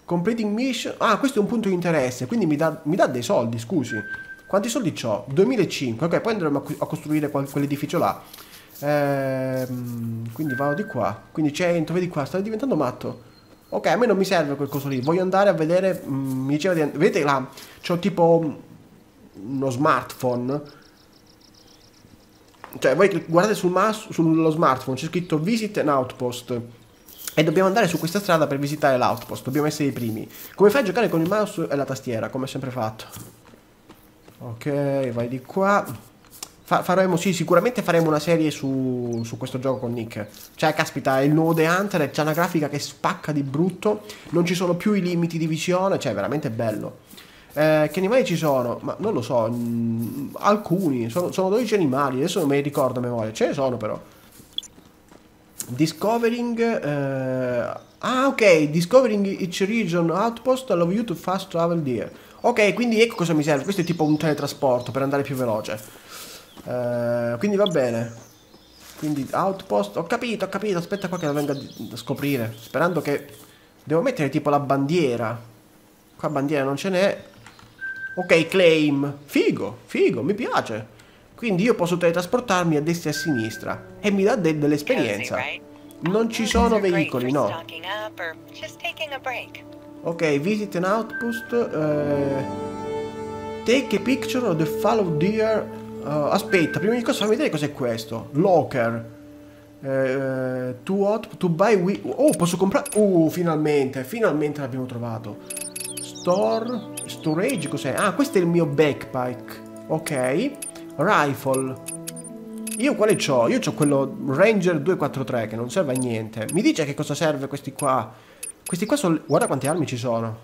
Completing mission. Ah, questo è un punto di interesse, quindi mi dà, mi dà dei soldi, scusi. Quanti soldi ho? 2005. Ok, poi andremo a, costruire quell'edificio là. Ehm, quindi vado di qua. Quindi 100, vedi qua, sta diventando matto. Ok, a me non mi serve quel coso lì. Voglio andare a vedere. Mm, mi diceva di. Vedete là? C'ho tipo uno smartphone. Cioè, voi guardate sul mas, sullo smartphone, c'è scritto Visit an Outpost. E dobbiamo andare su questa strada per visitare l'outpost. Dobbiamo essere i primi. Come fai a giocare con il mouse e la tastiera, come sempre fatto. Ok, vai di qua. Fa faremo, sì, sicuramente faremo una serie su, su, questo gioco con Nick. Cioè, caspita, il nuovo The Hunter c'ha una grafica che spacca di brutto. Non ci sono più i limiti di visione, cioè, veramente bello. Eh, che animali ci sono? Ma non lo so, mh, mm, alcuni. Sono, sono 12 animali, adesso non me li ricordo a memoria. Ce ne sono però. Discovering... Eh, ah, ok, Discovering each region outpost allow you to fast travel there. Ok, quindi ecco cosa mi serve. Questo è tipo un teletrasporto per andare più veloce. Uh, quindi va bene. Quindi outpost. Ho capito, ho capito. Aspetta qua che la venga a scoprire. Sperando che Devo mettere tipo la bandiera. Qua bandiera non ce n'è. Ok, claim. Figo, figo, mi piace. Quindi io posso teletrasportarmi a destra e a sinistra. E mi dà de dell'esperienza. Non ci sono veicoli, no. Ok, visit an outpost. Uh, take a picture of the fallow deer. Uh, aspetta, prima di cosa fammi vedere cos'è questo. Locker. Uh, to what? To buy we Oh, posso comprare... Uh, finalmente, finalmente l'abbiamo trovato. Store... Storage, cos'è? Ah, questo è il mio backpack. Ok. Rifle. Io quale c'ho? Io c'ho quello Ranger 243 che non serve a niente. Mi dice che cosa serve questi qua? Questi qua sono... Guarda quante armi ci sono.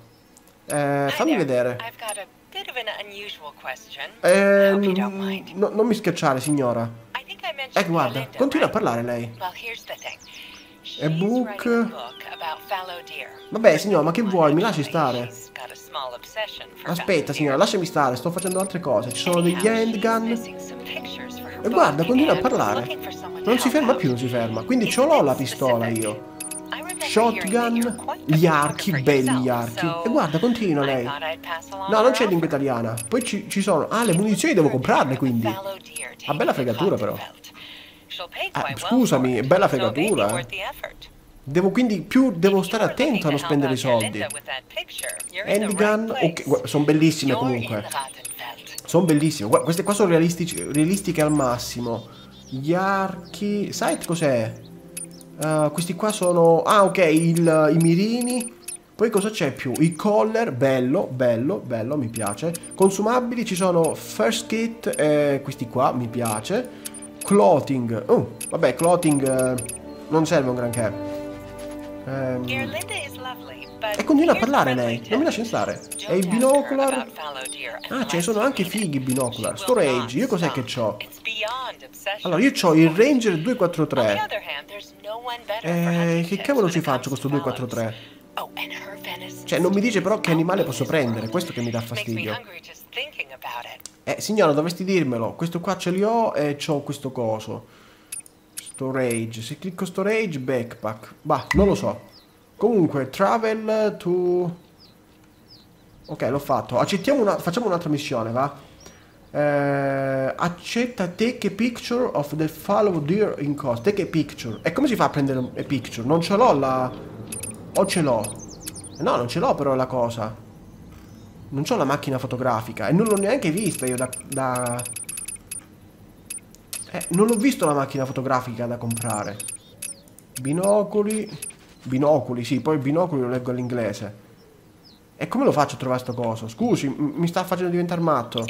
Eh, fammi vedere. Eh, no, non mi schiacciare, signora. Eh, guarda, continua a parlare lei. Ebook. Vabbè, signora, ma che vuoi? Mi lasci stare? Aspetta, signora, lasciami stare, sto facendo altre cose. Ci sono degli handgun. E guarda, continua a parlare. Non si ferma più, non si ferma. Quindi ce l'ho la pistola io. Shotgun, gli archi, belli gli archi. E guarda, continua lei. No, non c'è lingua italiana. Poi ci, ci, sono... Ah, le munizioni devo comprarle, quindi. Ha bella fregatura, però. Ah, scusami, bella fregatura. Eh. Devo quindi più... Devo stare attento a non spendere i soldi. Handgun... Ok, sono bellissime comunque. Sono bellissime. Guarda, queste qua sono realistiche al massimo. Gli archi... Sai cos'è? Uh, questi qua sono... Ah, ok, il, i mirini. Poi cosa c'è più? I collar, bello, bello, bello, mi piace. Consumabili ci sono first kit, eh, questi qua, mi piace. Clothing. Oh, vabbè, clothing eh, non serve un granché. Um, e continua a parlare lei, non mi lascia stare. E i binocular? Ah, ce ne sono anche fighi i binocular. Storage, io cos'è che ho? Allora, io ho il Ranger 243. Eh, che cavolo ci faccio con questo 243? Cioè, non mi dice però che animale posso prendere, questo che mi dà fastidio. Eh, signora, dovresti dirmelo. Questo qua ce li ho e ho questo coso. Storage. Se clicco storage, backpack. Bah, non lo so. Comunque, travel to... Ok, l'ho fatto. Accettiamo una... Facciamo un'altra missione, va? Eh, accetta take a picture of the fallow deer in cost. Take a picture. E come si fa a prendere a picture? Non ce l'ho la... O ce l'ho? No, non ce l'ho però la cosa. Non ho la macchina fotografica. E non l'ho neanche vista io da... da... Eh, non ho visto la macchina fotografica da comprare. Binocoli... Binocoli, sì, poi binocoli lo leggo all'inglese. E come lo faccio a trovare sto coso? Scusi, mi sta facendo diventare matto.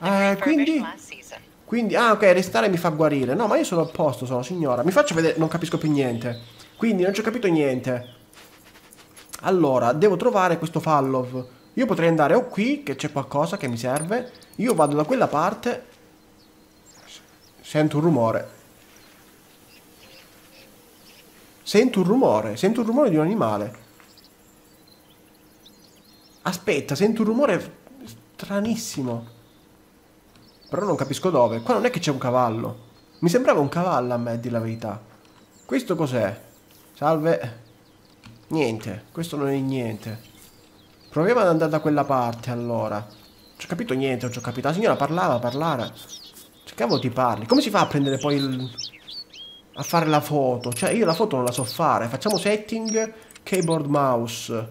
Eh, quindi... Quindi, ah ok, restare mi fa guarire. No, ma io sono a posto, sono signora. Mi faccio vedere, non capisco più niente. Quindi non ci ho capito niente. Allora, devo trovare questo Fallov. Io potrei andare o qui, che c'è qualcosa che mi serve. Io vado da quella parte. Sento un rumore. Sento un rumore, sento un rumore di un animale. Aspetta, sento un rumore stranissimo. Però non capisco dove. Qua non è che c'è un cavallo. Mi sembrava un cavallo a me, dire la verità. Questo cos'è? Salve. Niente, questo non è niente. Proviamo ad andare da quella parte allora. Non ho capito niente, non ho capito. La signora parlava. Che cavolo ti parli? Come si fa a prendere poi il a fare la foto. Cioè, io la foto non la so fare. Facciamo setting, keyboard mouse.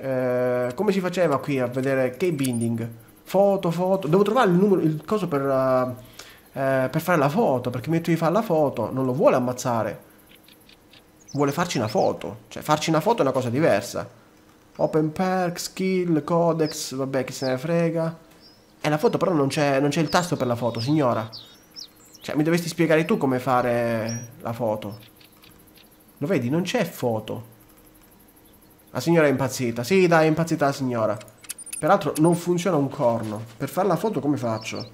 Eh, come si faceva qui a vedere key binding? Foto, foto. Devo trovare il numero, il coso per, uh, eh, per fare la foto. Perché metto di fare la foto. Non lo vuole ammazzare. Vuole farci una foto. Cioè, farci una foto è una cosa diversa. Open perk, skill, codex. Vabbè, chi se ne frega. E la foto però non c'è il tasto per la foto, signora. Cioè, mi dovresti spiegare tu come fare la foto. Lo vedi? Non c'è foto. La signora è impazzita. Sì, dai, è impazzita la signora. Peraltro non funziona un corno. Per fare la foto come faccio?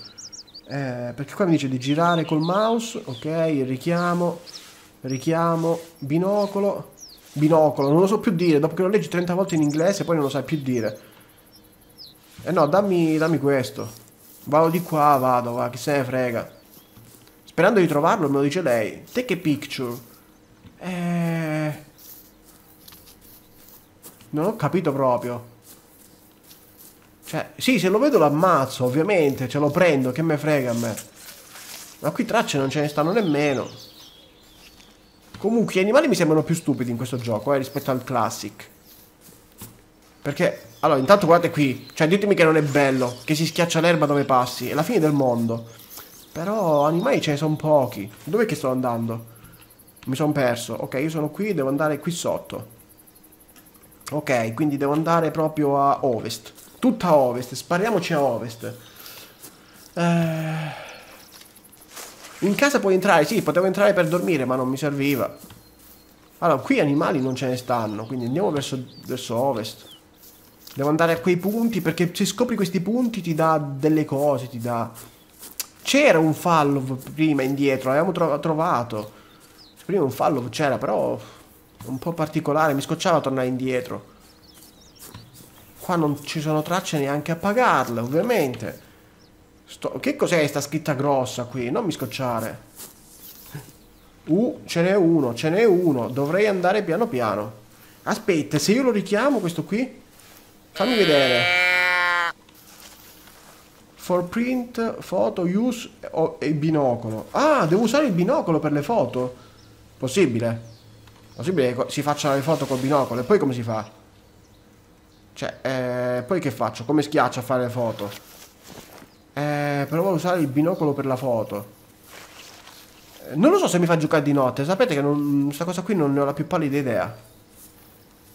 Eh, perché qua mi dice di girare col mouse. Ok, richiamo. Richiamo. Binocolo. Binocolo, non lo so più dire. Dopo che lo leggi 30 volte in inglese poi non lo sai più dire. Eh no, dammi, dammi questo. Vado di qua, vado, va, chi se ne frega. Sperando di trovarlo, me lo dice lei. Take a picture. Eh... Non ho capito proprio. Cioè, sì, se lo vedo l'ammazzo, ovviamente. Ce lo prendo, che me frega a me. Ma qui tracce non ce ne stanno nemmeno. Comunque, gli animali mi sembrano più stupidi in questo gioco, eh, rispetto al classic. Perché, allora, intanto guardate qui. Cioè, ditemi che non è bello, che si schiaccia l'erba dove passi. È la fine del mondo. Però animali ce ne sono pochi. Dov'è che sto andando? Mi sono perso. Ok, io sono qui, devo andare qui sotto. Ok, quindi devo andare proprio a ovest. Tutta ovest, spariamoci a ovest. Eh... In casa puoi entrare, sì, potevo entrare per dormire, ma non mi serviva. Allora, qui animali non ce ne stanno, quindi andiamo verso, verso ovest. Devo andare a quei punti, perché se scopri questi punti ti dà delle cose, ti dà... C'era un fallo prima indietro, l'avevamo tro trovato. Prima un fallo c'era, però un po' particolare, mi scocciava tornare indietro. Qua non ci sono tracce neanche a pagarle, ovviamente. Sto... Che cos'è sta scritta grossa qui? Non mi scocciare. Uh, ce n'è uno, ce n'è uno. Dovrei andare piano piano. Aspetta, se io lo richiamo questo qui? Fammi vedere. For print, photo, use oh, e binocolo. Ah, devo usare il binocolo per le foto? Possibile? Possibile che si facciano le foto col binocolo? E poi come si fa? Cioè, eh, poi che faccio? Come schiaccio a fare le foto? Eh, provo a usare il binocolo per la foto. Eh, non lo so se mi fa giocare di notte. Sapete che non, questa cosa qui non ne ho la più pallida idea.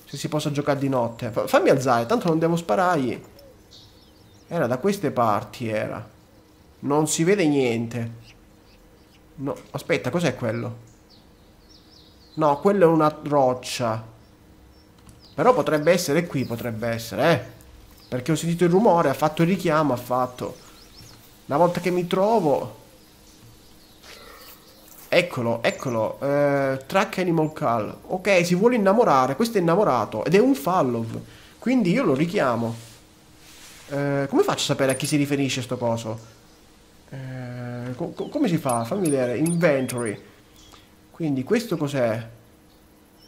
Se si possa giocare di notte. Fammi alzare, tanto non devo sparargli. Era da queste parti, era. Non si vede niente. No, aspetta, cos'è quello? No, quello è una roccia. Però potrebbe essere qui, potrebbe essere, eh. Perché ho sentito il rumore, ha fatto il richiamo, ha fatto. Una volta che mi trovo... Eccolo, eccolo. Eh, track Animal Call. Ok, si vuole innamorare. Questo è innamorato. Ed è un follow. Quindi io lo richiamo. Eh, come faccio a sapere a chi si riferisce sto coso? Eh, co come si fa? Fammi vedere. Inventory. Quindi questo cos'è?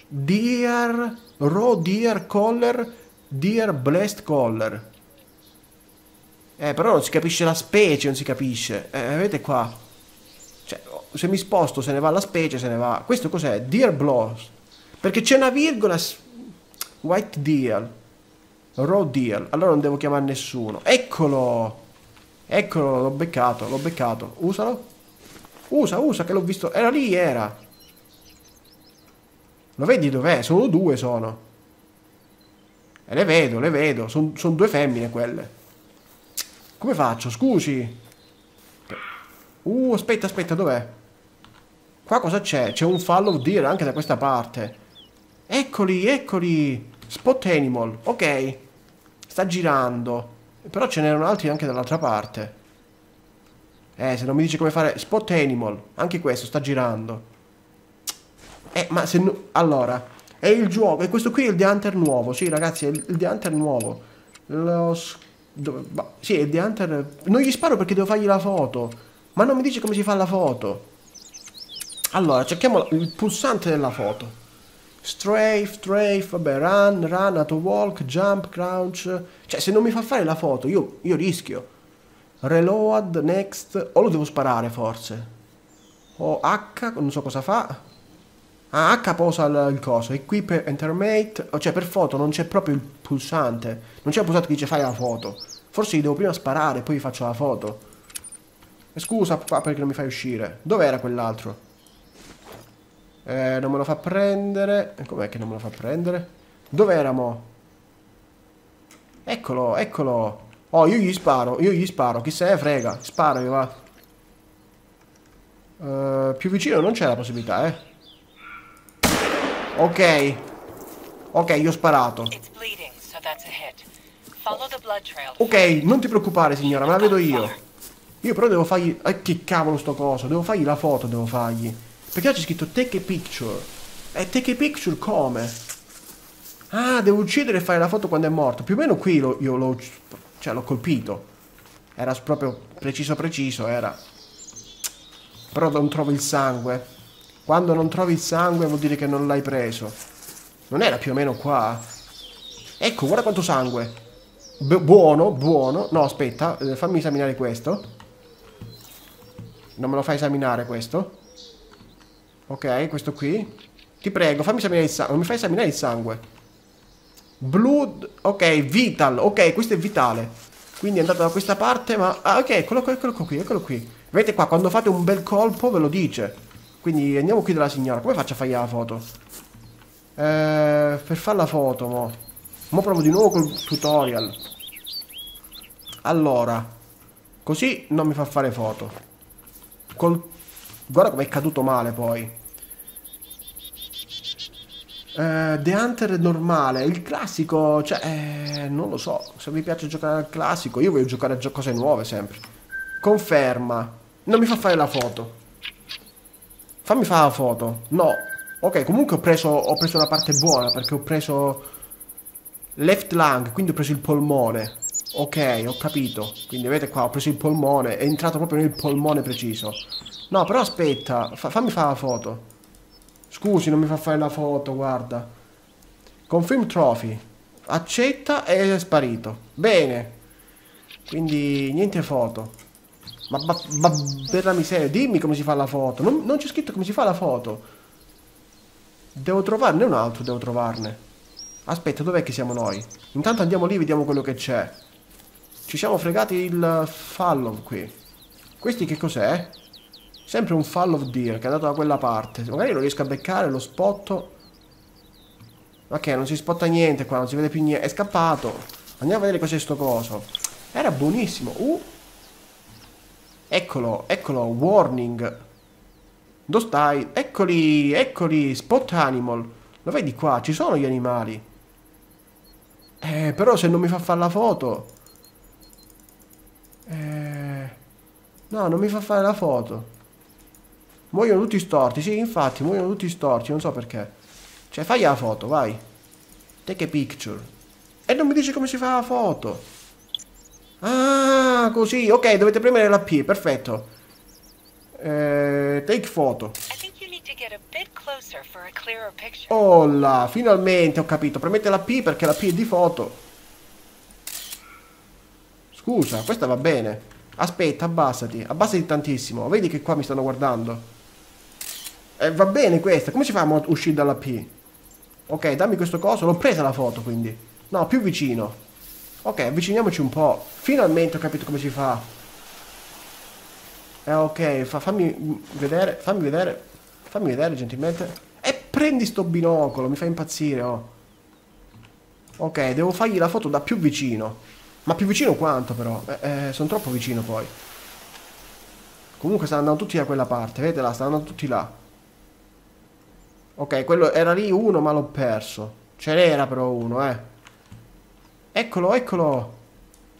Dear, raw deer collar, deer blessed collar. Eh, però non si capisce la specie, non si capisce. Eh, vedete qua. Cioè, se mi sposto se ne va la specie, se ne va. Questo cos'è? Deer blows. Perché c'è una virgola... White deer. Raw deer. Allora non devo chiamare nessuno. Eccolo! Eccolo, l'ho beccato, l'ho beccato. Usalo. Usa, usa, che l'ho visto. Era lì, era. Lo vedi dov'è? Sono due sono. E le vedo, le vedo. Sono son due femmine quelle. Come faccio? Scusi. Uh, aspetta, aspetta, dov'è? Qua cosa c'è? C'è un fallo deer anche da questa parte. Eccoli, eccoli. Spot animal. Ok. Sta girando. Però ce n'erano altri anche dall'altra parte. Eh, se non mi dice come fare... Spot animal. Anche questo sta girando. Eh, ma se no... Allora, è il gioco, e questo qui è il The Hunter nuovo, sì ragazzi, è il, il The Hunter nuovo. Lo... Dove... Bah, sì, è il The Hunter... Non gli sparo perché devo fargli la foto, ma non mi dice come si fa la foto. Allora, cerchiamo il pulsante della foto. Strafe, strafe, vabbè, run, run, auto walk, jump, crouch. Cioè, se non mi fa fare la foto, io, io rischio. Reload, next. O lo devo sparare, forse. O H, non so cosa fa. Ah, H posa il, il coso, equip entermate, cioè per foto non c'è proprio il pulsante, non c'è il pulsante che dice fai la foto. Forse gli devo prima sparare e poi faccio la foto. Scusa qua perché non mi fai uscire. Dov'era quell'altro? Eh, non me lo fa prendere. Com'è che non me lo fa prendere? Dov'era mo? Eccolo, eccolo. Oh, io gli sparo, io gli sparo. Chi se ne frega? Sparo, va. Uh, più vicino non c'è la possibilità, eh. Ok. Ok, io ho sparato. Ok, non ti preoccupare signora, me la vedo io. Io però devo fargli... Eh, che cavolo sto coso? Devo fargli la foto, devo fargli. Perché c'è scritto take a picture. E eh, take a picture come? Ah, devo uccidere e fare la foto quando è morto. Più o meno qui lo, io l'ho... Cioè, l'ho colpito. Era proprio preciso preciso, era. Però non trovo il sangue. Quando non trovi il sangue vuol dire che non l'hai preso. Non era più o meno qua? Ecco, guarda quanto sangue. Bu buono, buono. No, aspetta, eh, fammi esaminare questo. Non me lo fai esaminare questo? Ok, questo qui. Ti prego, fammi esaminare il sangue. Non mi fai esaminare il sangue. Blood. Ok, vital. Ok, questo è vitale. Quindi è andato da questa parte, ma... Ah, ok, eccolo, eccolo qui, eccolo qui. Vedete qua, quando fate un bel colpo ve lo dice. Quindi andiamo qui dalla signora. Come faccio a fargli la foto? Eh, per fare la foto, mo. Mo provo di nuovo col tutorial. Allora. Così non mi fa fare foto. Col... Guarda com'è caduto male poi. Uh, The Hunter normale, il classico, cioè, eh, non lo so, se vi piace giocare al classico, io voglio giocare a cose nuove sempre. Conferma, non mi fa fare la foto. Fammi fare la foto. No. Ok, comunque ho preso, ho preso la parte buona perché ho preso left lung, quindi ho preso il polmone. Ok, ho capito. Quindi vedete qua, ho preso il polmone, è entrato proprio nel polmone preciso. No, però aspetta, fa, fammi fare la foto. Scusi, non mi fa fare la foto, guarda. Confirm trophy. Accetta e è sparito. Bene. Quindi niente foto. Ma, ma, ma per la miseria, dimmi come si fa la foto. Non, non c'è scritto come si fa la foto. Devo trovarne un altro, devo trovarne. Aspetta, dov'è che siamo noi? Intanto andiamo lì e vediamo quello che c'è. Ci siamo fregati il fallo qui. Questi che cos'è? Sempre un fall of deer che è andato da quella parte. Magari lo riesco a beccare, lo spotto. Ok, non si spotta niente qua, non si vede più niente. È scappato. Andiamo a vedere cos'è sto coso. Era buonissimo. Uh. Eccolo, eccolo, warning. Dove stai? Eccoli, eccoli, spot animal. Lo vedi qua? Ci sono gli animali. Eh, però se non mi fa fare la foto... Eh... No, non mi fa fare la foto. Muoiono tutti storti, sì, infatti, muoiono tutti storti, non so perché. Cioè, fai la foto, vai. Take a picture. E non mi dice come si fa la foto. Ah, così, ok, dovete premere la P, perfetto. Eh, take photo. Oh là, finalmente ho capito. Premete la P perché la P è di foto. Scusa, questa va bene. Aspetta, abbassati. Abbassati tantissimo. Vedi che qua mi stanno guardando. Eh, va bene questa. Come si fa a uscire dalla P? Ok, dammi questo coso. L'ho presa la foto, quindi. No, più vicino. Ok, avviciniamoci un po'. Finalmente ho capito come si fa. Eh, ok, fa, fammi vedere, fammi vedere. Fammi vedere, gentilmente. E prendi sto binocolo, mi fa impazzire, oh. Ok, devo fargli la foto da più vicino. Ma più vicino quanto, però? Eh, eh, sono troppo vicino, poi. Comunque stanno andando tutti da quella parte, vedete là, stanno andando tutti là. Ok, quello era lì uno ma l'ho perso. Ce n'era però uno, eh. Eccolo, eccolo.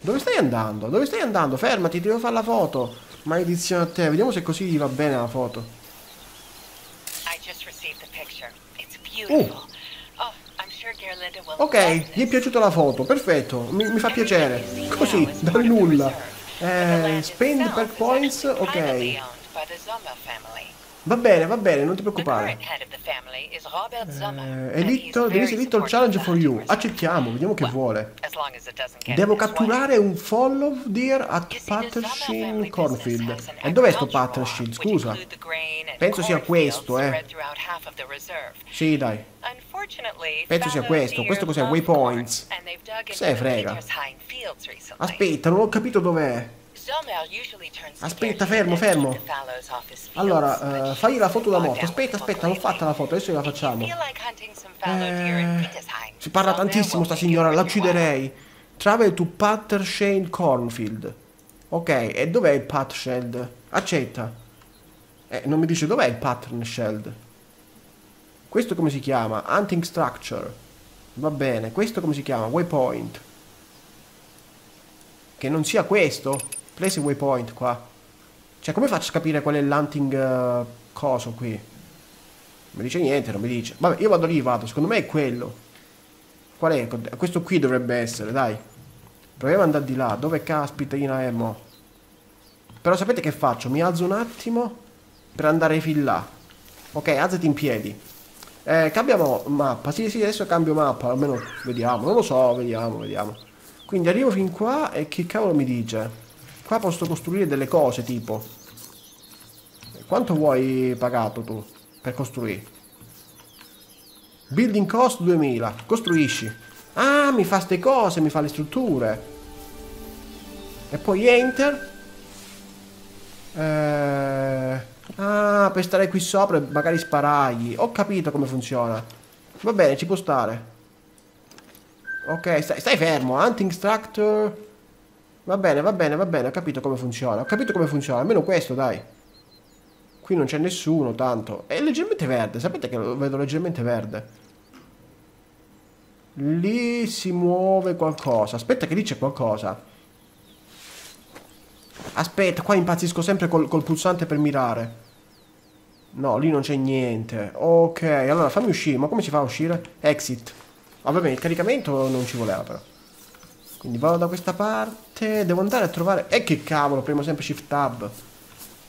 Dove stai andando? Dove stai andando? Fermati, devo fare la foto. Maledizione a te. Vediamo se così gli va bene la foto. Uh. Ok, gli è piaciuta la foto, perfetto, mi, mi fa piacere. Così, dal nulla. Eh, spend per points, ok. Va bene, va bene, non ti preoccupare. Eh, Elitto, there is a little challenge for you. Accettiamo, vediamo che vuole. Devo catturare un follow deer at Pattershin Cornfield. E dov'è sto Pattershin, scusa? Penso sia questo, eh. Sì, dai. Penso sia questo. Questo cos'è? Waypoints. Se frega. Aspetta, non ho capito dov'è. Aspetta, fermo, fermo. Allora, uh, fagli la foto da morto. Aspetta, aspetta, l'ho fatta la foto, adesso la facciamo. Eh, si parla tantissimo sta signora, la ucciderei. Travel to Pattershane Cornfield. Ok, e dov'è il Pattersheld? Accetta. Eh, non mi dice dov'è il Pattern Sheld. Questo come si chiama? Hunting Structure. Va bene, questo come si chiama? Waypoint. Che non sia questo? Place waypoint qua. Cioè, come faccio a capire qual è l'hunting uh, coso qui? Non mi dice niente, non mi dice. Vabbè, io vado lì, vado. Secondo me è quello. Qual è? Questo qui dovrebbe essere, dai. Proviamo ad andare di là. Dove caspita è mo? Però sapete che faccio? Mi alzo un attimo per andare fin là. Ok, alzati in piedi. Eh, cambiamo mappa. Sì, sì, adesso cambio mappa. Almeno vediamo. Non lo so, vediamo, vediamo. Quindi arrivo fin qua e che cavolo mi dice? Qua posso costruire delle cose, tipo. Quanto vuoi pagato tu per costruire? Building cost 2000. Costruisci. Ah, mi fa ste cose, mi fa le strutture. E poi enter. Eh... Ah, per stare qui sopra magari sparagli. Ho capito come funziona. Va bene, ci può stare. Ok, stai, stai fermo. Hunting Structure. Va bene, va bene, va bene. Ho capito come funziona. Ho capito come funziona. Almeno questo, dai. Qui non c'è nessuno, tanto. È leggermente verde. Sapete che lo vedo leggermente verde. Lì si muove qualcosa. Aspetta che lì c'è qualcosa. Aspetta, qua impazzisco sempre col, col pulsante per mirare. No, lì non c'è niente. Ok, allora fammi uscire. Ma come si fa a uscire? Exit. Vabbè, il caricamento non ci voleva però. Quindi vado da questa parte. Devo andare a trovare... E eh, che cavolo, premo sempre Shift Tab.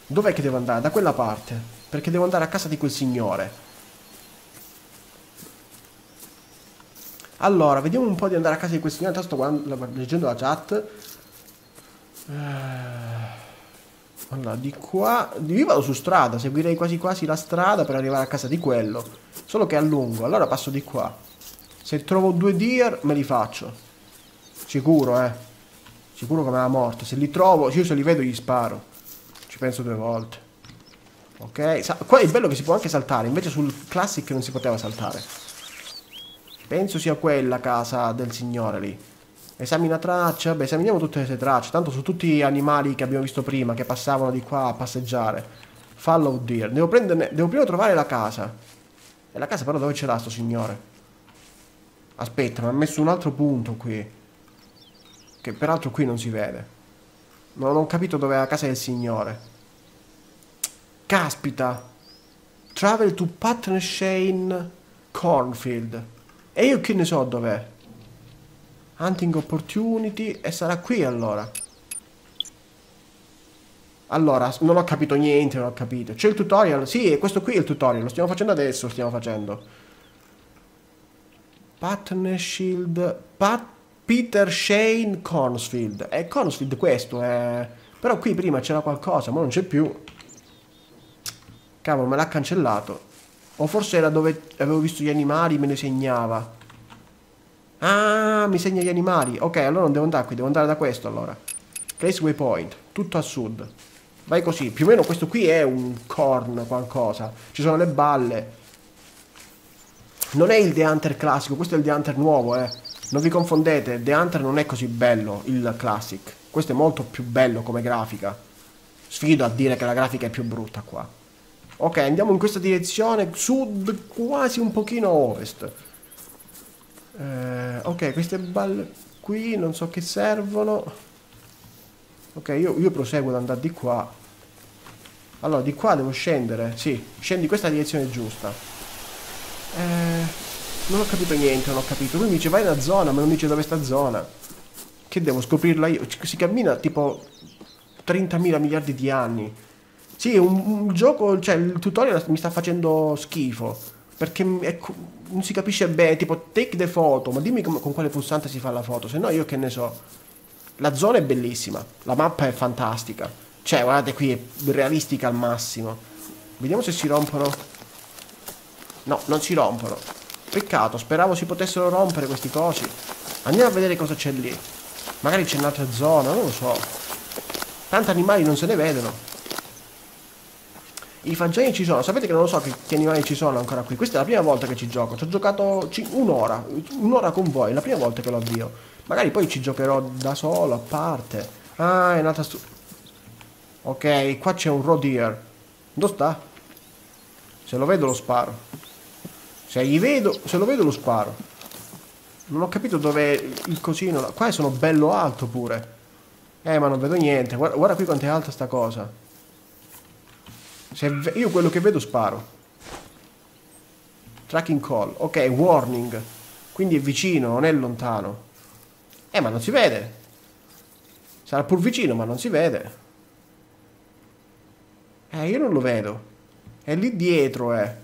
Dov'è che devo andare? Da quella parte. Perché devo andare a casa di quel signore. Allora, vediamo un po' di andare a casa di quel signore. Intanto sto leggendo la chat. Eh, allora, di qua... Io vado su strada, seguirei quasi quasi la strada per arrivare a casa di quello. Solo che è a lungo, allora passo di qua. Se trovo due deer, me li faccio. Sicuro, eh. Sicuro che me la morte. Se li trovo, io se li vedo gli sparo. Ci penso due volte. Ok, Sa qua è bello che si può anche saltare, invece sul Classic non si poteva saltare. Penso sia quella casa del signore lì. Esamina tracce, beh esaminiamo tutte queste tracce, tanto su tutti gli animali che abbiamo visto prima, che passavano di qua a passeggiare. Follow deer. Devo, prenderne, devo prima trovare la casa. E la casa però dove ce l'ha sto signore? Aspetta, mi ha messo un altro punto qui. Che peraltro qui non si vede. Non ho capito dove è la casa del signore. Caspita. Travel to Patton Shane Cornfield. E io che ne so dov'è? Hunting Opportunity e sarà qui allora. Allora, non ho capito niente, non ho capito. C'è il tutorial? Sì, questo qui è il tutorial, lo stiamo facendo adesso, lo stiamo facendo. Patton Shield... Pat Peter Shane Cornsfield. È Cornsfield questo, è... Però qui prima c'era qualcosa, ma non c'è più. Cavolo, me l'ha cancellato. O forse era dove avevo visto gli animali, me ne segnava. Ah, mi segna gli animali. Ok, allora non devo andare qui, devo andare da questo allora. Place waypoint, tutto a sud. Vai così, più o meno questo qui è un corn qualcosa. Ci sono le balle. Non è il The Hunter classico, questo è il The Hunter nuovo, eh. Non vi confondete, The Hunter non è così bello, il classic. Questo è molto più bello come grafica. Sfido a dire che la grafica è più brutta qua. Ok, andiamo in questa direzione, sud, quasi un pochino ovest. Eh, ok, queste balle qui non so che servono. Ok, io, io proseguo ad andare di qua. Allora, di qua devo scendere. Sì, scendi questa direzione giusta. Eh, non ho capito niente, non ho capito. Lui mi dice vai una zona, ma non dice dove sta zona. Che devo scoprirla io? Si cammina tipo 30.000 miliardi di anni. Sì, un, un gioco, cioè il tutorial mi sta facendo schifo. Perché è, non si capisce bene, tipo take the photo, ma dimmi com con quale pulsante si fa la foto, se no io che ne so. La zona è bellissima, la mappa è fantastica. Cioè, guardate qui, è realistica al massimo. Vediamo se si rompono. No, non si rompono. Peccato, speravo si potessero rompere questi cosi. Andiamo a vedere cosa c'è lì. Magari c'è un'altra zona, non lo so. Tanti animali non se ne vedono. I fagiani ci sono, sapete che non lo so che, che, animali ci sono ancora qui. Questa è la prima volta che ci gioco. Ci ho giocato un'ora, un'ora con voi, la prima volta che lo avvio. Magari poi ci giocherò da solo, a parte. Ah, è su... Ok, qua c'è un road deer. Dove sta? Se lo vedo lo sparo. Se gli vedo, se lo vedo lo sparo. Non ho capito dov'è il cosino. Qua sono bello alto pure. Eh, ma non vedo niente. Guarda, guarda qui quanto è alta sta cosa. Se io quello che vedo sparo. Tracking call. Ok, warning. Quindi è vicino, non è lontano. Eh, ma non si vede. Sarà pur vicino, ma non si vede. Eh, io non lo vedo. È lì dietro, eh.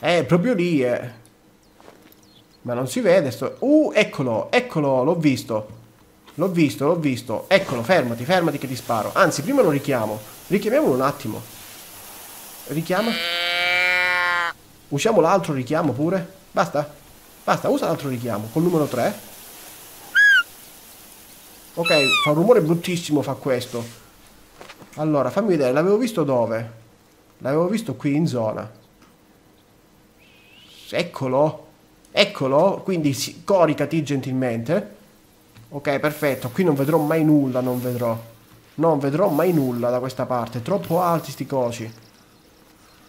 Eh, proprio lì, eh. Ma non si vede sto... Uh, eccolo, eccolo, l'ho visto. L'ho visto, l'ho visto. Eccolo, fermati, fermati che ti sparo. Anzi, prima lo richiamo. Richiamiamolo un attimo. Richiama. Usiamo l'altro richiamo pure. Basta? Basta, usa l'altro richiamo. Col numero 3. Ok, fa un rumore bruttissimo, fa questo. Allora, fammi vedere, l'avevo visto dove? L'avevo visto qui in zona. Eccolo. Eccolo. Quindi coricati gentilmente. Ok, perfetto. Qui non vedrò mai nulla, non vedrò. Non vedrò mai nulla da questa parte. Troppo alti sti cosi.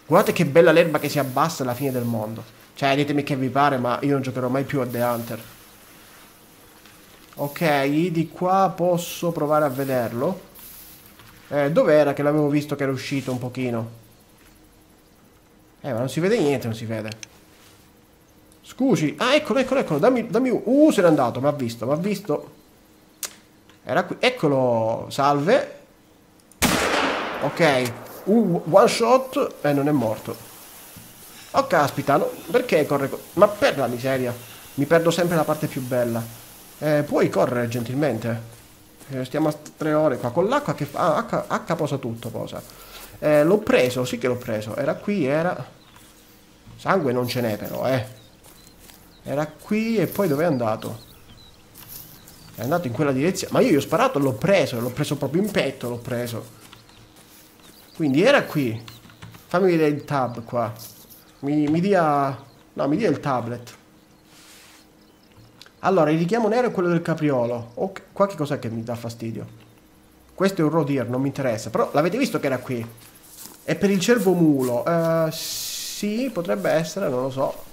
Guardate che bella l'erba che si abbassa alla fine del mondo. Cioè, ditemi che vi pare, ma io non giocherò mai più a The Hunter. Ok, di qua posso provare a vederlo. Eh, dov'era che l'avevo visto che era uscito un pochino? Eh, ma non si vede niente, non si vede. Scusi. Ah, eccolo, eccolo, eccolo. Dammi, dammi un... Uh, se n'è andato, mi ha visto, mi ha visto. Era qui. Eccolo, salve. Ok. Uh, one shot e non è morto. Oh, caspita, no, perché corre... Ma per la miseria. Mi perdo sempre la parte più bella. Eh, puoi correre gentilmente? Eh, stiamo a tre ore qua con l'acqua che fa... Ah, H, H posa tutto, posa. Eh, l'ho preso, sì che l'ho preso. Era qui, era... Sangue non ce n'è però, eh. Era qui e poi dove è andato? È andato in quella direzione. Ma io gli ho sparato, l'ho preso, l'ho preso proprio in petto, l'ho preso. Quindi era qui. Fammi vedere il tab qua. Mi, mi dia... No, mi dia il tablet. Allora, il richiamo nero è quello del capriolo. Oh, qua che cos'è che mi dà fastidio? Questo è un rodir, non mi interessa. Però l'avete visto che era qui? È per il cervo mulo. Uh, sì, potrebbe essere, non lo so.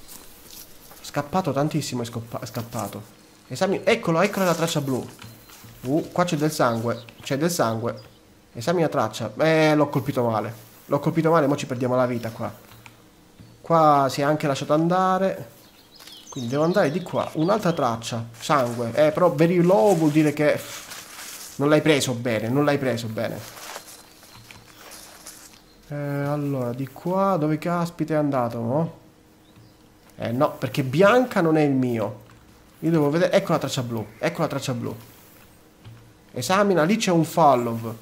Scappato tantissimo, è, scappato. Esami eccolo, eccola la traccia blu. Uh, qua c'è del sangue. C'è del sangue. Esamina traccia. Eh, l'ho colpito male. L'ho colpito male, ora ci perdiamo la vita qua. Qua si è anche lasciato andare. Quindi devo andare di qua. Un'altra traccia. Sangue. Eh, però very low vuol dire che... Non l'hai preso bene. Non l'hai preso bene. Eh, allora, di qua... Dove caspita è andato, no? Eh, no, perché bianca non è il mio. Io devo vedere... Ecco la traccia blu. Ecco la traccia blu. Esamina. Lì c'è un follow.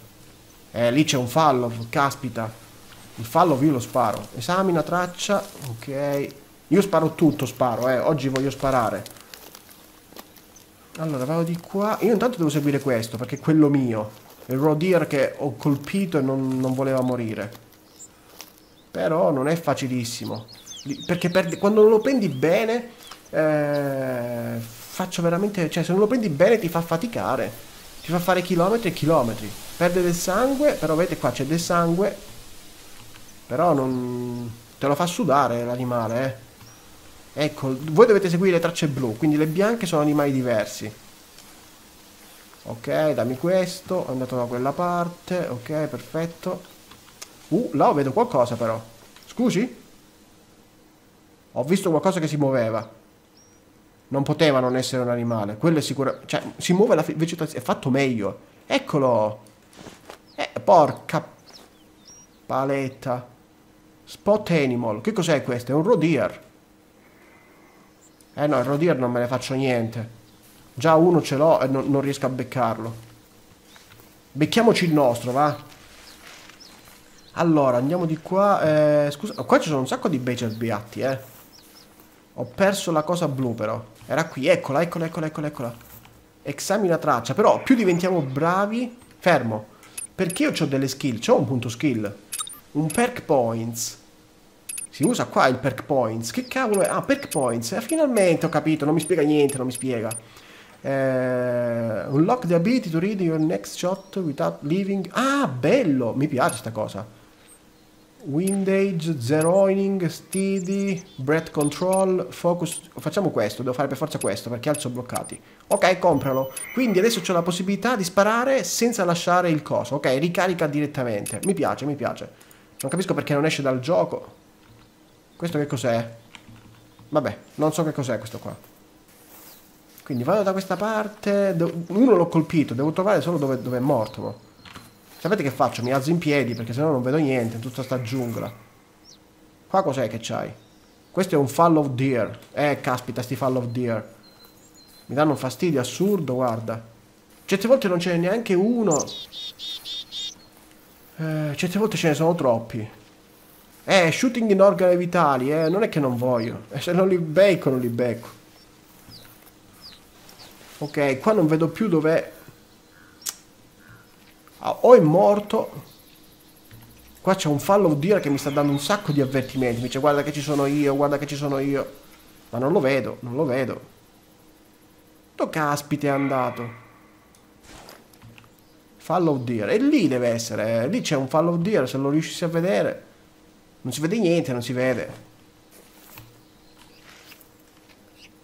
Eh, lì c'è un follow. Caspita. Il follow io lo sparo. Esamina traccia. Ok. Io sparo tutto, sparo, eh. Oggi voglio sparare. Allora, vado di qua. Io intanto devo seguire questo, perché è quello mio. Il Rodir che ho colpito e non, non voleva morire. Però non è facilissimo. Perché per, quando non lo prendi bene... Eh, faccio veramente... Cioè, se non lo prendi bene ti fa faticare. Ti fa fare chilometri e chilometri. Perde del sangue, però vedete qua c'è del sangue. Però non... Te lo fa sudare l'animale, eh. Ecco, voi dovete seguire le tracce blu, quindi le bianche sono animali diversi. Ok, dammi questo, è andato da quella parte, ok, perfetto. Uh, là vedo qualcosa però. Scusi? Ho visto qualcosa che si muoveva. Non poteva non essere un animale. Quello è sicuro. Cioè, si muove la vegetazione. È fatto meglio. Eccolo. Eh, porca paletta. Spot animal. Che cos'è questo? È un rodeer. Eh no, il rodir non me ne faccio niente. Già uno ce l'ho e non, non riesco a beccarlo. Becchiamoci il nostro, va. Allora, andiamo di qua. Eh, scusa, qua ci sono un sacco di bei cerbiatti, eh. Ho perso la cosa blu, però. Era qui, eccola, eccola, eccola, eccola, eccola. Esamina traccia. Però più diventiamo bravi... Fermo. Perché io ho delle skill. C'ho un punto skill. Un perk points. Si usa qua il perk points. Che cavolo è? Ah, perk points. Eh, finalmente ho capito, non mi spiega niente, non mi spiega. Eh, unlock the ability to read your next shot without leaving. Ah, bello! Mi piace sta cosa. Windage, zeroing, steady, breath control, focus. Facciamo questo, devo fare per forza questo perché sono bloccati. Ok, compralo. Quindi adesso ho la possibilità di sparare senza lasciare il coso. Ok, ricarica direttamente. Mi piace, mi piace. Non capisco perché non esce dal gioco. Questo che cos'è? Vabbè, non so che cos'è questo qua. Quindi vado da questa parte. Uno l'ho colpito, devo trovare solo dove, dove è morto. Sapete che faccio? Mi alzo in piedi perché sennò non vedo niente in tutta sta giungla. Qua cos'è che c'hai? Questo è un fall of deer. Eh, caspita, sti fall of deer. Mi danno un fastidio assurdo, guarda. Certe volte non ce n'è neanche uno. Eh, certe volte ce ne sono troppi. Eh, shooting in organi vitali, eh, non è che non voglio. Eh, se non li becco, non li becco. Ok, qua non vedo più dov'è. Ah, o è morto. Qua c'è un fallo deer che mi sta dando un sacco di avvertimenti. Mi dice guarda che ci sono io, guarda che ci sono io. Ma non lo vedo, non lo vedo. Dove caspite è andato? Fall of deer. E lì deve essere. Eh. Lì c'è un fall of deer, se lo riuscissi a vedere. Non si vede niente, non si vede.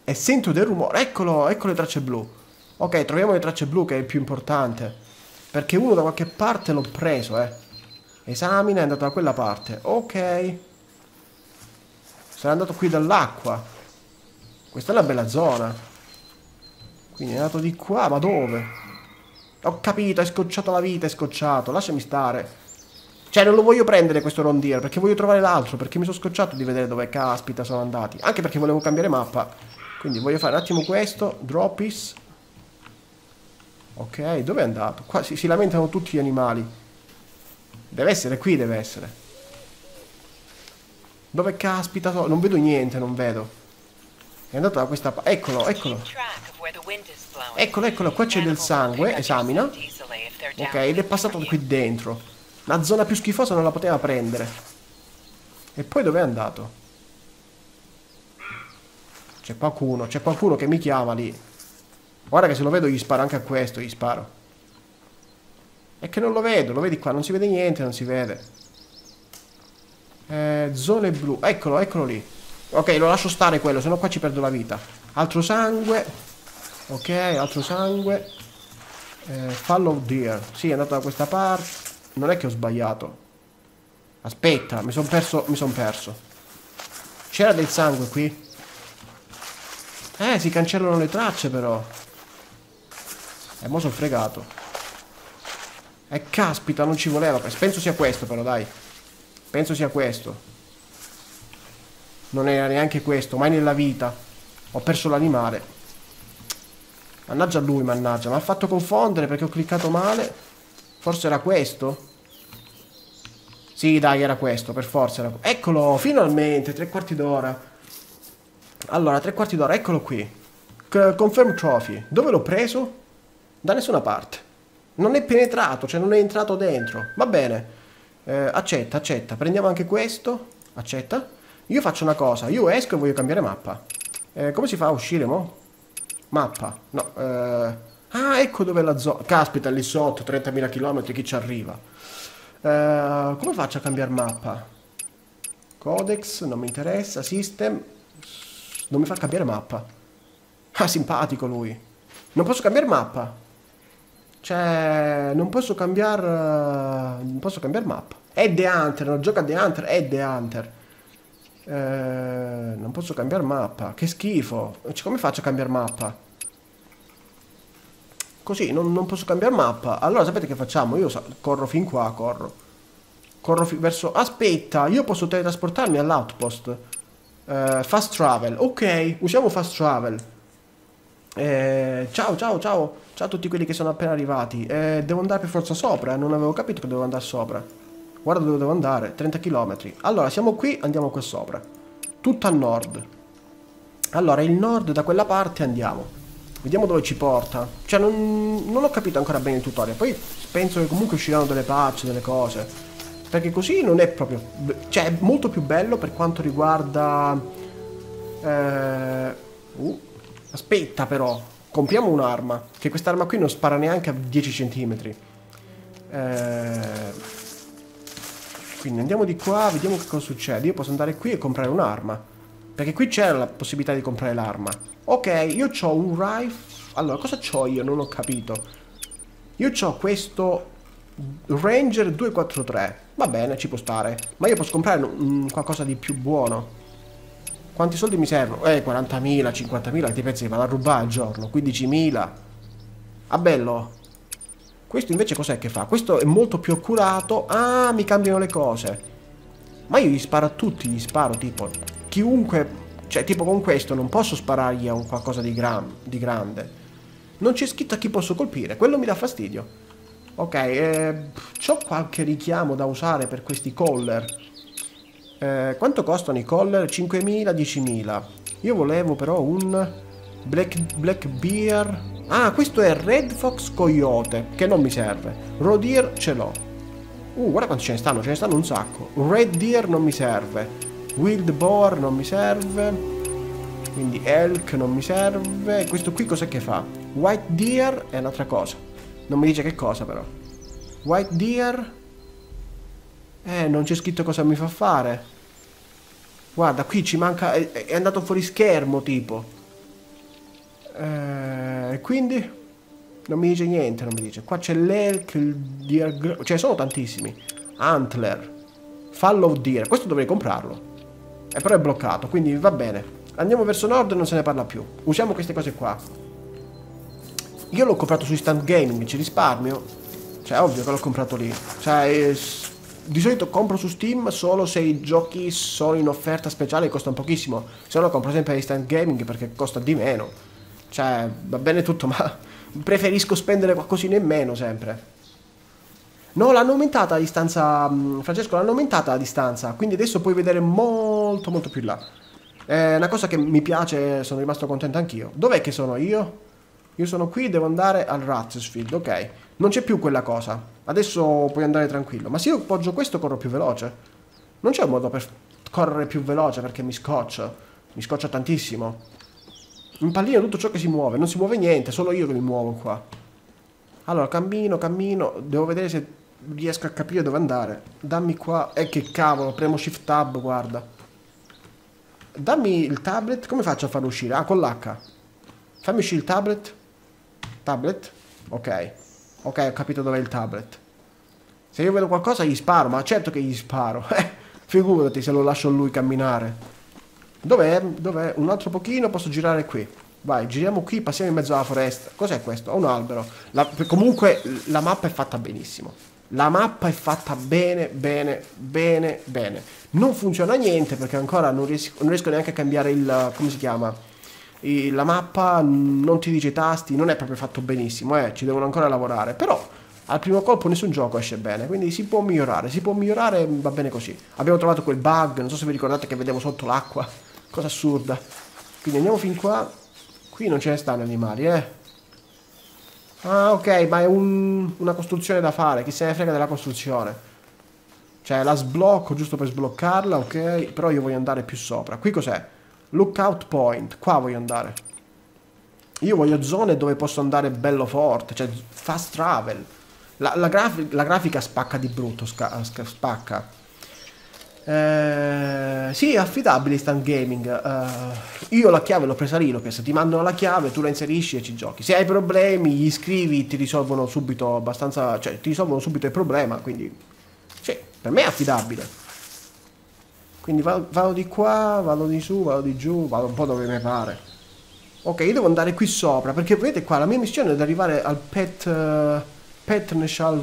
E sento del rumore. Eccolo, ecco le tracce blu. Ok, troviamo le tracce blu che è il più importante. Perché uno da qualche parte l'ho preso, eh. Esamina, è andato da quella parte. Ok. Sarà andato qui dall'acqua. Questa è una bella zona. Quindi è andato di qua, ma dove? Ho capito, hai scocciato la vita, hai scocciato. Lasciami stare. Cioè, non lo voglio prendere questo rondier, perché voglio trovare l'altro, perché mi sono scocciato di vedere dove caspita sono andati. Anche perché volevo cambiare mappa. Quindi voglio fare un attimo questo. Dropis. Ok, dove è andato? Qua si, si lamentano tutti gli animali. Deve essere qui, deve essere. Dove caspita? Non vedo niente, non vedo. È andato da questa parte. Eccolo, eccolo. Eccolo, eccolo, qua c'è del sangue, esamina. Ok, ed è passato qui dentro. La zona più schifosa non la poteva prendere. E poi dove è andato? C'è qualcuno, c'è qualcuno che mi chiama lì. Guarda che se lo vedo gli sparo anche a questo, gli sparo. È che non lo vedo, lo vedi qua, non si vede niente, non si vede. Eh, zone blu, eccolo, eccolo lì. Ok, lo lascio stare quello, sennò qua ci perdo la vita. Altro sangue. Ok, altro sangue. Eh, follow deer. Sì, è andato da questa parte. Non è che ho sbagliato. Aspetta, mi sono perso. Mi sono perso. C'era del sangue qui? Eh, si cancellano le tracce però. E mo sono fregato. E eh, caspita, non ci voleva. Penso sia questo però, dai. Penso sia questo. Non era neanche questo, mai nella vita. Ho perso l'animale. Mannaggia lui, mannaggia. Mi ha fatto confondere perché ho cliccato male. Forse era questo? Sì, dai, era questo, per forza era... Eccolo, finalmente, tre quarti d'ora. Allora, tre quarti d'ora, eccolo qui. C confirm trophy. Dove l'ho preso? Da nessuna parte. Non è penetrato, cioè non è entrato dentro. Va bene. Eh, accetta, accetta. Prendiamo anche questo. Accetta. Io faccio una cosa, io esco e voglio cambiare mappa. Eh, come si fa a uscire, mo? Mappa. No, eh... Ah, ecco dove la zona. Caspita, lì sotto, 30.000 km, chi ci arriva? Eh, come faccio a cambiare mappa? Codex, non mi interessa. System. Non mi fa cambiare mappa. Ah, simpatico lui. Non posso cambiare mappa. Cioè, non posso cambiare... Non posso cambiare mappa. È The Hunter, non gioca The Hunter, è The Hunter. Eh, non posso cambiare mappa. Che schifo. Cioè, come faccio a cambiare mappa? Così, non, non posso cambiare mappa. Allora, sapete che facciamo? Io corro fin qua, corro. Corro verso... Aspetta, io posso teletrasportarmi all'outpost. Eh, fast travel. Ok, usiamo fast travel. Eh, ciao, ciao, ciao. Ciao a tutti quelli che sono appena arrivati. Eh, devo andare per forza sopra. Non avevo capito che dovevo andare sopra. Guarda dove devo andare, 30 km. Allora, siamo qui, andiamo qua sopra. Tutto a nord. Allora, il nord da quella parte andiamo. Vediamo dove ci porta. Cioè, non, non ho capito ancora bene il tutorial. Poi penso che comunque usciranno delle patch, delle cose. Perché così non è proprio... Cioè, è molto più bello per quanto riguarda... Eh... Uh, aspetta però. Compriamo un'arma. Che quest'arma qui non spara neanche a 10 cm. Eh... Quindi andiamo di qua, vediamo che cosa succede. Io posso andare qui e comprare un'arma. Perché qui c'è la possibilità di comprare l'arma. Ok, io ho un rifle. Allora, cosa ho io? Non ho capito. Io ho questo Ranger 243. Va bene, ci può stare. Ma io posso comprare qualcosa di più buono. Quanti soldi mi servono? Eh, 40.000, 50.000, ti pensi che vado a rubare al giorno? 15.000. Ah, bello. Questo invece cos'è che fa? Questo è molto più accurato. Ah, mi cambiano le cose. Ma io gli sparo a tutti, gli sparo tipo... chiunque... Cioè, tipo con questo non posso sparargli a un qualcosa di, gran, di grande. Non c'è scritto a chi posso colpire. Quello mi dà fastidio. Ok, eh, ho qualche richiamo da usare per questi caller. Eh, quanto costano i caller? 5.000, 10.000. Io volevo però un Black, Black Bear. Ah, questo è Red Fox Coyote, che non mi serve. Rodeer ce l'ho. Uh, guarda quanti ce ne stanno, ce ne stanno un sacco. Red Deer non mi serve. Wild Boar non mi serve. Quindi Elk non mi serve. Questo qui cos'è che fa? White Deer è un'altra cosa. Non mi dice che cosa però. White Deer. Eh, non c'è scritto cosa mi fa fare. Guarda, qui ci manca... È, andato fuori schermo, tipo. Eh, quindi... Non mi dice niente, non mi dice. Qua c'è l'Elk, il Deer... Cioè, sono tantissimi. Antler. Follow Deer. Questo dovrei comprarlo. E però è bloccato, quindi va bene. Andiamo verso nord e non se ne parla più. Usiamo queste cose qua. Io l'ho comprato su Instant Gaming, ci risparmio. Cioè, ovvio che l'ho comprato lì. Cioè, di solito compro su Steam solo se i giochi sono in offerta speciale e costano pochissimo. Se no compro sempre Instant Gaming perché costa di meno. Cioè, va bene tutto, (laughs) ma preferisco spendere qualcosina in meno sempre. No, l'hanno aumentata a distanza, mm, Francesco, l'hanno aumentata a distanza, quindi adesso puoi vedere molto molto più là. È una cosa che mi piace, sono rimasto contento anch'io. Dov'è che sono io? Io sono qui, devo andare al Ratsfield, ok. Non c'è più quella cosa. Adesso puoi andare tranquillo. Ma se io poggio questo corro più veloce. Non c'è un modo per correre più veloce perché mi scoccia. Mi scoccia tantissimo. Impallino tutto ciò che si muove. Non si muove niente, solo io che mi muovo qua. Allora, cammino, cammino. Devo vedere se riesco a capire dove andare. Dammi qua. Eh, che cavolo, premo shift tab, guarda. Dammi il tablet. Come faccio a farlo uscire? Ah, con l'H. Fammi uscire il tablet. Tablet? Ok. Ok, ho capito dov'è il tablet. Se io vedo qualcosa gli sparo, ma certo che gli sparo. (laughs) Eh, figurati se lo lascio lui camminare. Dov'è? Dov'è? Un altro pochino, posso girare qui. Vai, giriamo qui, passiamo in mezzo alla foresta. Cos'è questo? Ho un albero. La, comunque la mappa è fatta benissimo. La mappa è fatta bene, bene, bene, bene. Non funziona niente perché ancora non riesco, non riesco neanche a cambiare il... come si chiama? La mappa non ti dice i tasti, non è proprio fatto benissimo, eh, ci devono ancora lavorare. Però al primo colpo nessun gioco esce bene, quindi si può migliorare, si può migliorare, va bene così. Abbiamo trovato quel bug, non so se vi ricordate che vedevo sotto l'acqua, (laughs) cosa assurda. Quindi andiamo fin qua. Qui non ce ne stanno animali, eh. Ah, ok, ma è un, una costruzione da fare. Chi se ne frega della costruzione? Cioè, la sblocco giusto per sbloccarla, ok? Però io voglio andare più sopra. Qui cos'è? Lookout point. Qua voglio andare. Io voglio zone dove posso andare bello forte. Cioè, fast travel. La, la, graf la grafica spacca di brutto, spacca. Eh, sì, affidabile Instant Gaming. Uh, io la chiave l'ho presa lì, che se ti mandano la chiave tu la inserisci e ci giochi. Se hai problemi, gli iscrivi, ti risolvono subito abbastanza, cioè ti risolvono subito il problema, quindi sì, per me è affidabile. Quindi vado, di qua, vado di su, vado di giù, vado un po' dove mi pare. Ok, io devo andare qui sopra, perché vedete qua, la mia missione è di arrivare al Pet... Uh, Pet Nashal...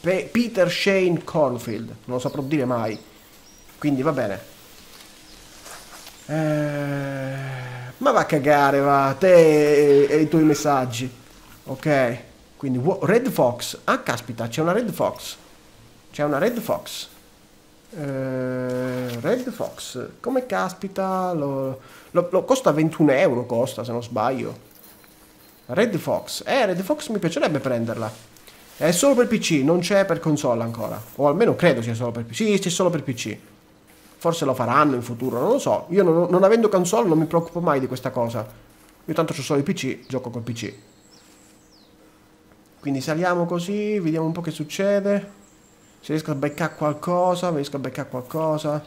Pe Peter Shane Cornfield, non lo saprò dire mai. Quindi va bene. Eh, ma va a cagare, va. Te e, i tuoi messaggi. Ok. Quindi Red Fox. Ah, caspita, c'è una Red Fox. C'è una Red Fox. Eh, Red Fox. Come caspita? Lo, lo, lo, costa 21 euro, costa se non sbaglio. Red Fox. Eh, Red Fox mi piacerebbe prenderla. È solo per PC, non c'è per console ancora. O almeno credo sia solo per PC. Sì, c'è solo per PC. Forse lo faranno in futuro, non lo so. Io non, non avendo console non mi preoccupo mai di questa cosa. Io tanto ho solo il PC, gioco col PC. Quindi saliamo così, vediamo un po' che succede. Se riesco a beccare qualcosa, riesco a beccare qualcosa.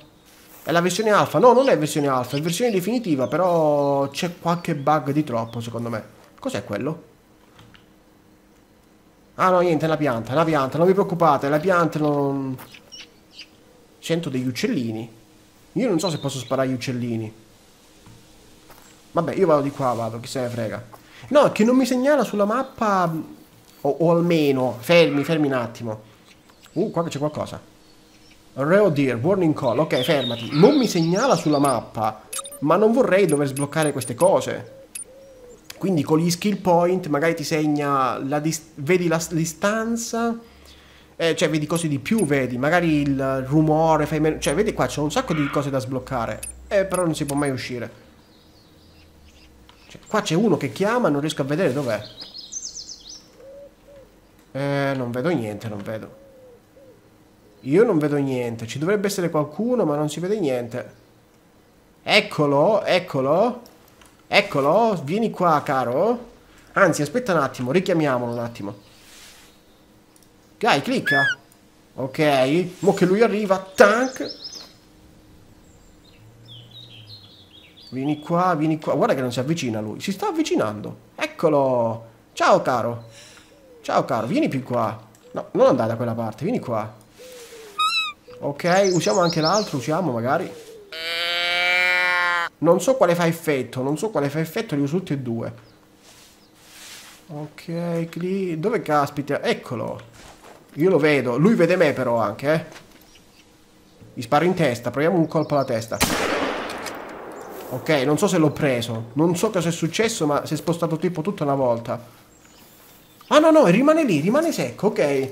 È la versione alfa? No, non è versione alfa, è versione definitiva, però c'è qualche bug di troppo secondo me. Cos'è quello? Ah no, niente, è la pianta, è la pianta, non vi preoccupate, la pianta non... Sento degli uccellini. Io non so se posso sparare gli uccellini. Vabbè, io vado di qua, vado, chi se ne frega. No, che non mi segnala sulla mappa... O, o almeno... Fermi, fermi un attimo. Uh, qua c'è qualcosa. Reo Deer, warning call. Ok, fermati. Non mi segnala sulla mappa, ma non vorrei dover sbloccare queste cose. Quindi con gli skill point magari ti segna la vedi la distanza, eh, cioè vedi cose di più, vedi, magari il rumore, fai meno... Cioè, vedi qua, c'è un sacco di cose da sbloccare, eh, però non si può mai uscire. Cioè, qua c'è uno che chiama, non riesco a vedere dov'è. Eh, non vedo niente, non vedo. Io non vedo niente. Ci dovrebbe essere qualcuno, ma non si vede niente. Eccolo, eccolo. Eccolo, vieni qua, caro. Anzi, aspetta un attimo, richiamiamolo un attimo. Dai, clicca. Ok, mo che lui arriva, tank. Vieni qua, vieni qua. Guarda che non si avvicina lui. Si sta avvicinando. Eccolo. Ciao, caro. Ciao, caro. Vieni più qua. No, non andare da quella parte. Vieni qua. Ok, usiamo anche l'altro. Usiamo magari. Non so quale fa effetto. Non so quale fa effetto. Li uso tutti e due. Ok, cli... Dove caspita? Eccolo. Io lo vedo. Lui vede me però anche, eh. Gli sparo in testa. Proviamo un colpo alla testa. Ok, non so se l'ho preso. Non so cosa è successo, ma si è spostato tipo tutta una volta. Ah no, no, rimane lì, rimane secco, ok.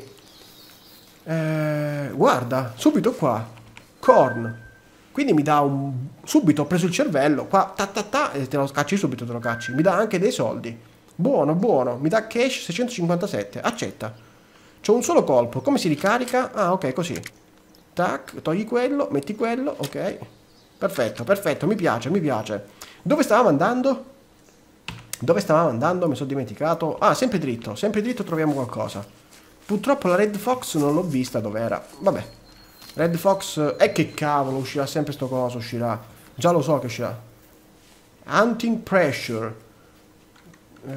Eh, guarda, subito qua. Corn. Quindi mi dà un... Subito ho preso il cervello. Qua, ta ta ta, e te lo scacci subito, te lo cacci. Mi dà anche dei soldi. Buono, buono. Mi dà cash 657. Accetta. C'ho un solo colpo. Come si ricarica? Ah, ok, così. Tac, togli quello, metti quello, ok. Perfetto, perfetto, mi piace, mi piace. Dove stavamo andando? Dove stavamo andando? Mi sono dimenticato. Ah, sempre dritto, sempre dritto troviamo qualcosa. Purtroppo la Red Fox non l'ho vista dove era. Vabbè. Red Fox... E eh, che cavolo, uscirà sempre sto coso, uscirà. Già lo so che uscirà. Hunting Pressure. Eh,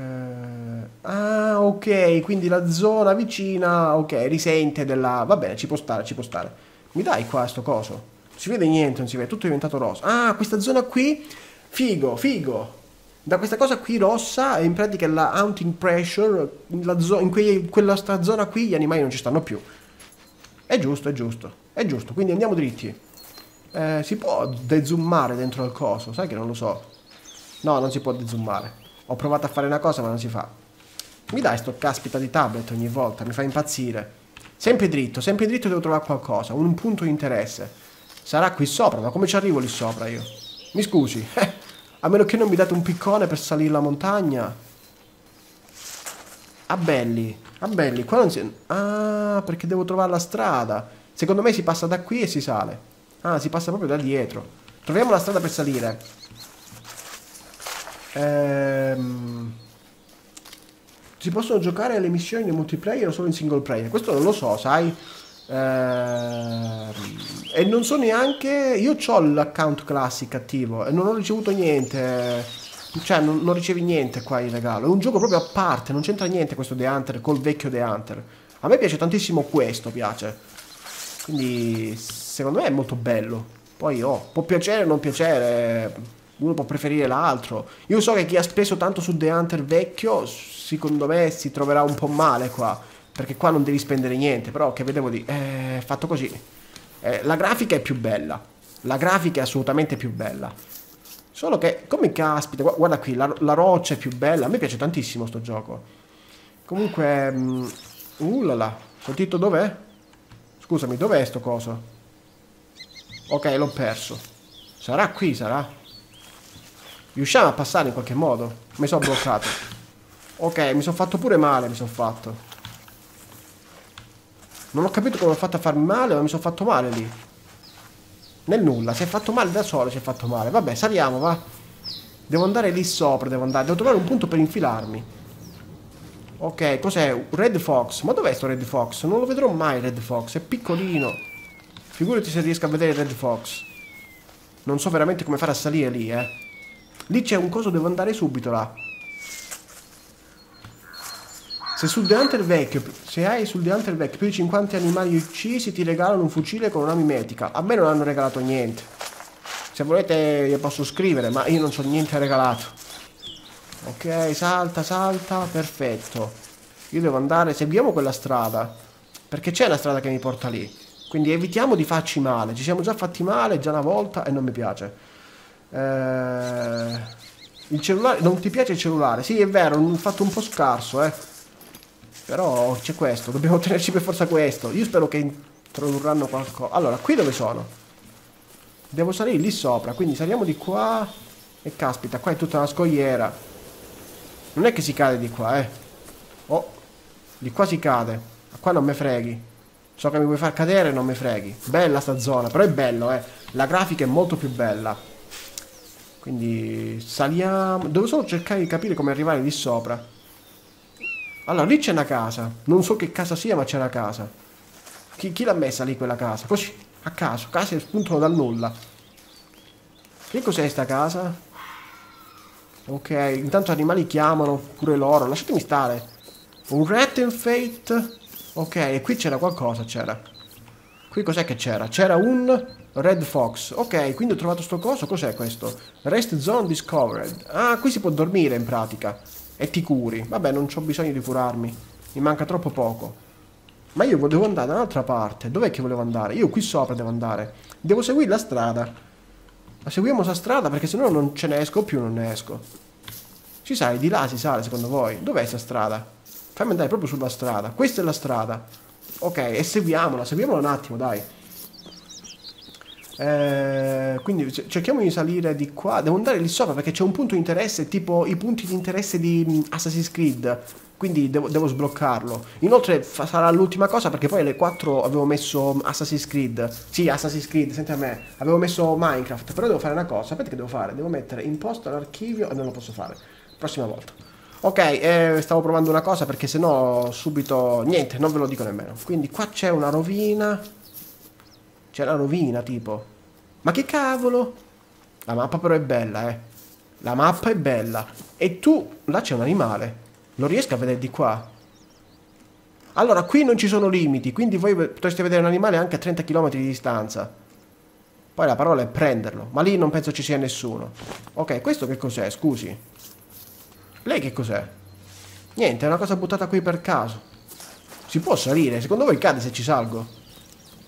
ah, ok, quindi la zona vicina, ok, risente della... Va bene, ci può stare, ci può stare. Mi dai qua sto coso? Non si vede niente, non si vede, tutto è diventato rosa. Ah, questa zona qui, figo, figo da questa cosa qui rossa in pratica la hunting pressure in, quei, in quella zona qui gli animali non ci stanno più. È giusto è giusto è giusto quindi andiamo dritti. Eh, si può dezoomare dentro al coso sai che non lo so. No non si può dezoomare. Ho provato a fare una cosa ma non si fa. Mi dai sto caspita di tablet ogni volta mi fa impazzire. Sempre dritto sempre dritto devo trovare qualcosa un punto di interesse. Sarà qui sopra ma come ci arrivo lì sopra io? Mi scusi (laughs) A meno che non mi date un piccone per salire la montagna. Ah belli, ah belli, qua non si... Ah, perché devo trovare la strada. Secondo me si passa da qui e si sale. Ah, si passa proprio da dietro. Troviamo la strada per salire. Ehm... Si possono giocare le missioni in multiplayer o solo in single player? Questo non lo so, sai? Eh, e non so neanche. Io ho l'account classic attivo e non ho ricevuto niente. Cioè, non, non, ricevi niente qua in regalo. È un gioco proprio a parte, non c'entra niente questo The Hunter col vecchio The Hunter. A me piace tantissimo questo, piace. Quindi, secondo me è molto bello. Poi, oh, può piacere o non piacere. Uno può preferire l'altro. Io so che chi ha speso tanto su The Hunter vecchio, secondo me si troverà un po' male qua perché qua non devi spendere niente, però che vedevo di... Eh, fatto così. Eh, la grafica è più bella, la grafica è assolutamente più bella. Solo che, come caspita, guarda qui, la, la roccia è più bella, a me piace tantissimo sto gioco. Comunque, um, uh là sentito dov'è? Scusami, dov'è sto coso? Ok, l'ho perso. Sarà qui, sarà? Riusciamo a passare in qualche modo? Mi sono bloccato. Ok, mi sono fatto pure male, mi sono fatto. Non ho capito come ho fatto a farmi male, ma mi sono fatto male lì. Nel nulla, si è fatto male da solo, si è fatto male. Vabbè, saliamo, va. Devo andare lì sopra, devo andare. Devo trovare un punto per infilarmi. Ok, cos'è? Red Fox. Ma dov'è sto Red Fox? Non lo vedrò mai Red Fox, è piccolino. Figurati se riesco a vedere Red Fox. Non so veramente come fare a salire lì, eh. Lì c'è un coso, devo andare subito là. Se sul The Hunter vecchio, se hai sul The Hunter vecchio più di 50 animali uccisi ti regalano un fucile con una mimetica. A me non hanno regalato niente. Se volete io posso scrivere, ma io non so niente regalato. Ok, salta, salta, perfetto. Io devo andare, seguiamo quella strada. Perché c'è una strada che mi porta lì. Quindi evitiamo di farci male. Ci siamo già fatti male già una volta e non mi piace. Eh, il cellulare... Non ti piace il cellulare? Sì, è vero, ho fatto un po' scarso, eh. Però c'è questo, dobbiamo (laughs) tenerci per forza questo. Io spero che introdurranno qualcosa. Allora, qui dove sono? Devo salire lì sopra, quindi saliamo di qua. E caspita, qua è tutta una scogliera. Non è che si cade di qua, eh. Oh, di qua si cade. Ma qua non mi freghi. So che mi vuoi far cadere, non mi freghi. Bella sta zona, però è bello, eh. La grafica è molto più bella. Quindi saliamo... Devo solo cercare di capire come arrivare lì sopra. Allora, lì c'è una casa. Non so che casa sia, ma c'è una casa. Chi, chi l'ha messa lì quella casa? Così, a caso. Case spuntano dal nulla. Che cos'è sta casa? Ok, intanto animali chiamano, pure loro. Lasciatemi stare. Un rat and fate Ok, qui c'era qualcosa, c'era. Qui cos'è che c'era? C'era un Red Fox. Ok, quindi ho trovato sto coso. Cos'è questo? Rest Zone Discovered. Ah, qui si può dormire in pratica. E ti curi. Vabbè, non ho bisogno di curarmi. Mi manca troppo poco. Ma io devo andare da un'altra parte. Dov'è che volevo andare? Io qui sopra devo andare. Devo seguire la strada. Ma seguiamo questa strada perché se no non ce ne esco più, non ne esco. Si sale, di là si sale secondo voi? Dov'è questa strada? Fammi andare proprio sulla strada. Questa è la strada. Ok, e seguiamola, seguiamola un attimo, dai. Eh, quindi cerchiamo di salire di qua. Devo andare lì sopra perché c'è un punto di interesse, tipo i punti di interesse di mm, Assassin's Creed. Quindi devo, devo sbloccarlo. Inoltre sarà l'ultima cosa perché poi alle 4 avevo messo Assassin's Creed. Sì, Assassin's Creed, senti a me. Avevo messo Minecraft. Però devo fare una cosa. Sapete che devo fare? Devo mettere imposto all'archivio e non lo posso fare. Prossima volta. Ok, eh, stavo provando una cosa perché sennò subito... Niente, non ve lo dico nemmeno. Quindi qua c'è una rovina. C'è una rovina, tipo. Ma che cavolo? La mappa però è bella, eh. La mappa è bella. E tu... Là c'è un animale. Lo riesco a vedere di qua? Allora, qui non ci sono limiti, quindi voi potreste vedere un animale anche a 30 km di distanza. Poi la parola è prenderlo, ma lì non penso ci sia nessuno. Ok, questo che cos'è? Scusi. Lei che cos'è? Niente, è una cosa buttata qui per caso. Si può salire? Secondo voi cade se ci salgo?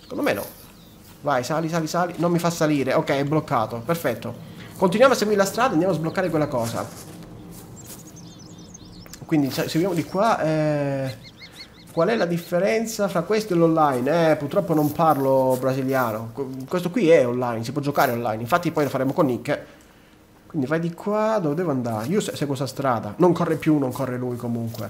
Secondo me no. Vai, sali, sali, sali. Non mi fa salire. Ok, è bloccato. Perfetto. Continuiamo a seguire la strada e andiamo a sbloccare quella cosa. Quindi seguiamo di qua. Eh... Qual è la differenza fra questo e l'online? Eh, purtroppo non parlo brasiliano. Questo qui è online, si può giocare online. Infatti poi lo faremo con Nick. Quindi vai di qua, dove devo andare? Io seguo questa strada. Non corre più, non corre lui comunque.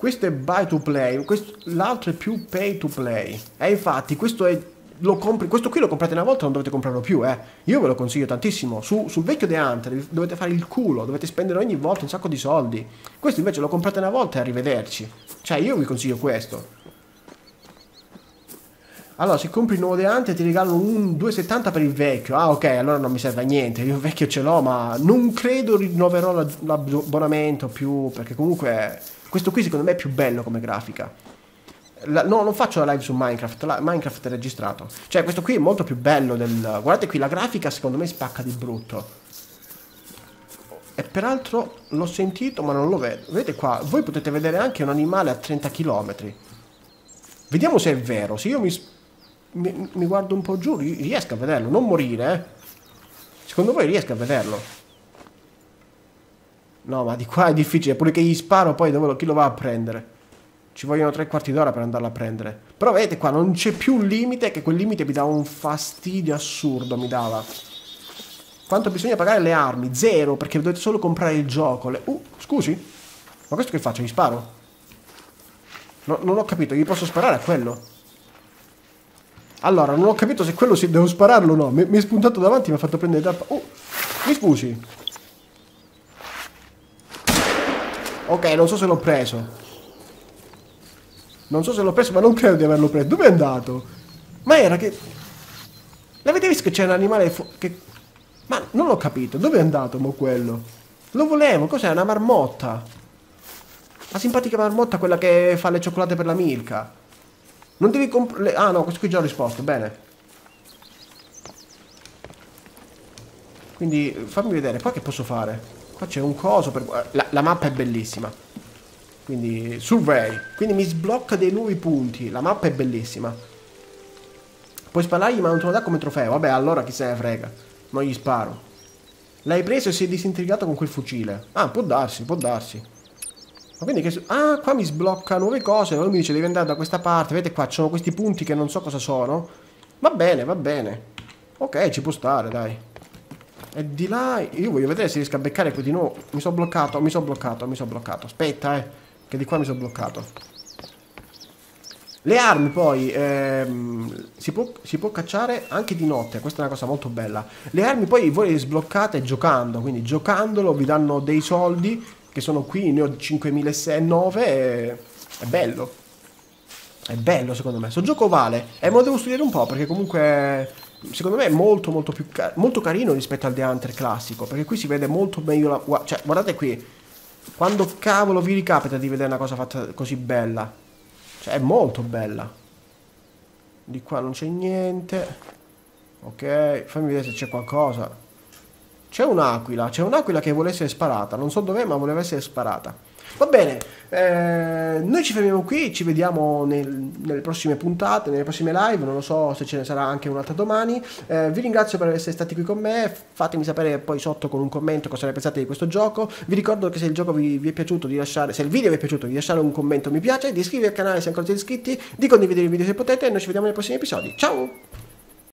Questo è buy to play, l'altro è più pay to play. E infatti questo è compri, questo qui lo comprate una volta non dovete comprarlo più, eh. Io ve lo consiglio tantissimo. Su, sul vecchio The Hunter dovete fare il culo, dovete spendere ogni volta un sacco di soldi. Questo invece lo comprate una volta e arrivederci. Cioè, io vi consiglio questo. Allora, se compri il nuovo Deante ti regalano un 2,70 per il vecchio. Ah, ok, allora non mi serve a niente. Io il vecchio ce l'ho, ma non credo rinnoverò l'abbonamento più. Perché comunque questo qui secondo me è più bello come grafica. La, no, non faccio la live su Minecraft. La, Minecraft è registrato. Cioè, questo qui è molto più bello del. Guardate qui, la grafica secondo me spacca di brutto. E peraltro l'ho sentito, ma non lo vedo. Vedete qua, voi potete vedere anche un animale a 30 km. Vediamo se è vero. Se io mi mi, mi, guardo un po' giù, riesco a vederlo, non morire, eh. Secondo voi riesco a vederlo? No, ma di qua è difficile, pure che gli sparo poi dove lo, chi lo va a prendere? Ci vogliono tre quarti d'ora per andarlo a prendere. Però vedete qua, non c'è più un limite, che quel limite mi dava un fastidio assurdo, mi dava. Quanto bisogna pagare le armi? Zero, perché dovete solo comprare il gioco. Le... Uh, scusi? Ma questo che faccio? Gli sparo? No, non ho capito, gli posso sparare a quello? Allora, non ho capito se quello si devo spararlo o no. Mi, mi è spuntato davanti mi ha fatto prendere tappa. Oh, mi scusi. Ok, non so se l'ho preso. Non so se l'ho preso, ma non credo di averlo preso. Dove è andato? Ma era che... L'avete visto che c'è un animale che... Ma non l'ho capito. Dove è andato, mo quello? Lo volevo. Cos'è? Una marmotta. La simpatica marmotta, quella che fa le cioccolate per la Milka. Non devi comprare... Ah no, questo qui già ho risposto, bene. Quindi fammi vedere, qua che posso fare? Qua c'è un coso per... La, la, mappa è bellissima. Quindi survey. Quindi mi sblocca dei nuovi punti. La mappa è bellissima. Puoi sparargli ma non te lo dà come trofeo. Vabbè, allora chi se ne frega. Non gli sparo. L'hai preso e si è disintegrato con quel fucile. Ah, può darsi, può darsi. Ma quindi che... Ah, qua mi sblocca nuove cose. Lui mi dice devi andare da questa parte. Vedete qua, ci sono questi punti che non so cosa sono. Va bene, va bene. Ok, ci può stare, dai. E di là... Io voglio vedere se riesco a beccare qui di nuovo. Mi sono bloccato, mi sono bloccato, mi sono bloccato. Aspetta, eh. Che di qua mi sono bloccato. Le armi poi ehm, si, può, si, può, cacciare anche di notte, questa è una cosa molto bella. Le armi poi voi le sbloccate giocando, quindi giocandolo vi danno dei soldi che sono qui, ne ho 5.009 e è bello. È bello secondo me. Sto gioco vale e me lo devo studiare un po' perché comunque secondo me è molto molto più ca molto carino rispetto al The Hunter classico perché qui si vede molto meglio la... Cioè guardate qui, quando cavolo vi ricapita di vedere una cosa fatta così bella? Cioè, è molto bella. Di qua non c'è niente. Ok, fammi vedere se c'è qualcosa. C'è un'aquila, c'è un'aquila che vuole essere sparata. Non so dov'è, ma voleva essere sparata. Va bene, eh, noi ci fermiamo qui, ci vediamo nel, nelle prossime puntate, nelle prossime live, non lo so se ce ne sarà anche un'altra domani. Eh, vi ringrazio per essere stati qui con me, fatemi sapere poi sotto con un commento cosa ne pensate di questo gioco. Vi ricordo che se il gioco vi, vi è piaciuto di lasciare, se il video vi è piaciuto di lasciare un commento mi piace, di iscrivervi al canale se ancora siete iscritti, di condividere il video se potete e noi ci vediamo nei prossimi episodi. Ciao!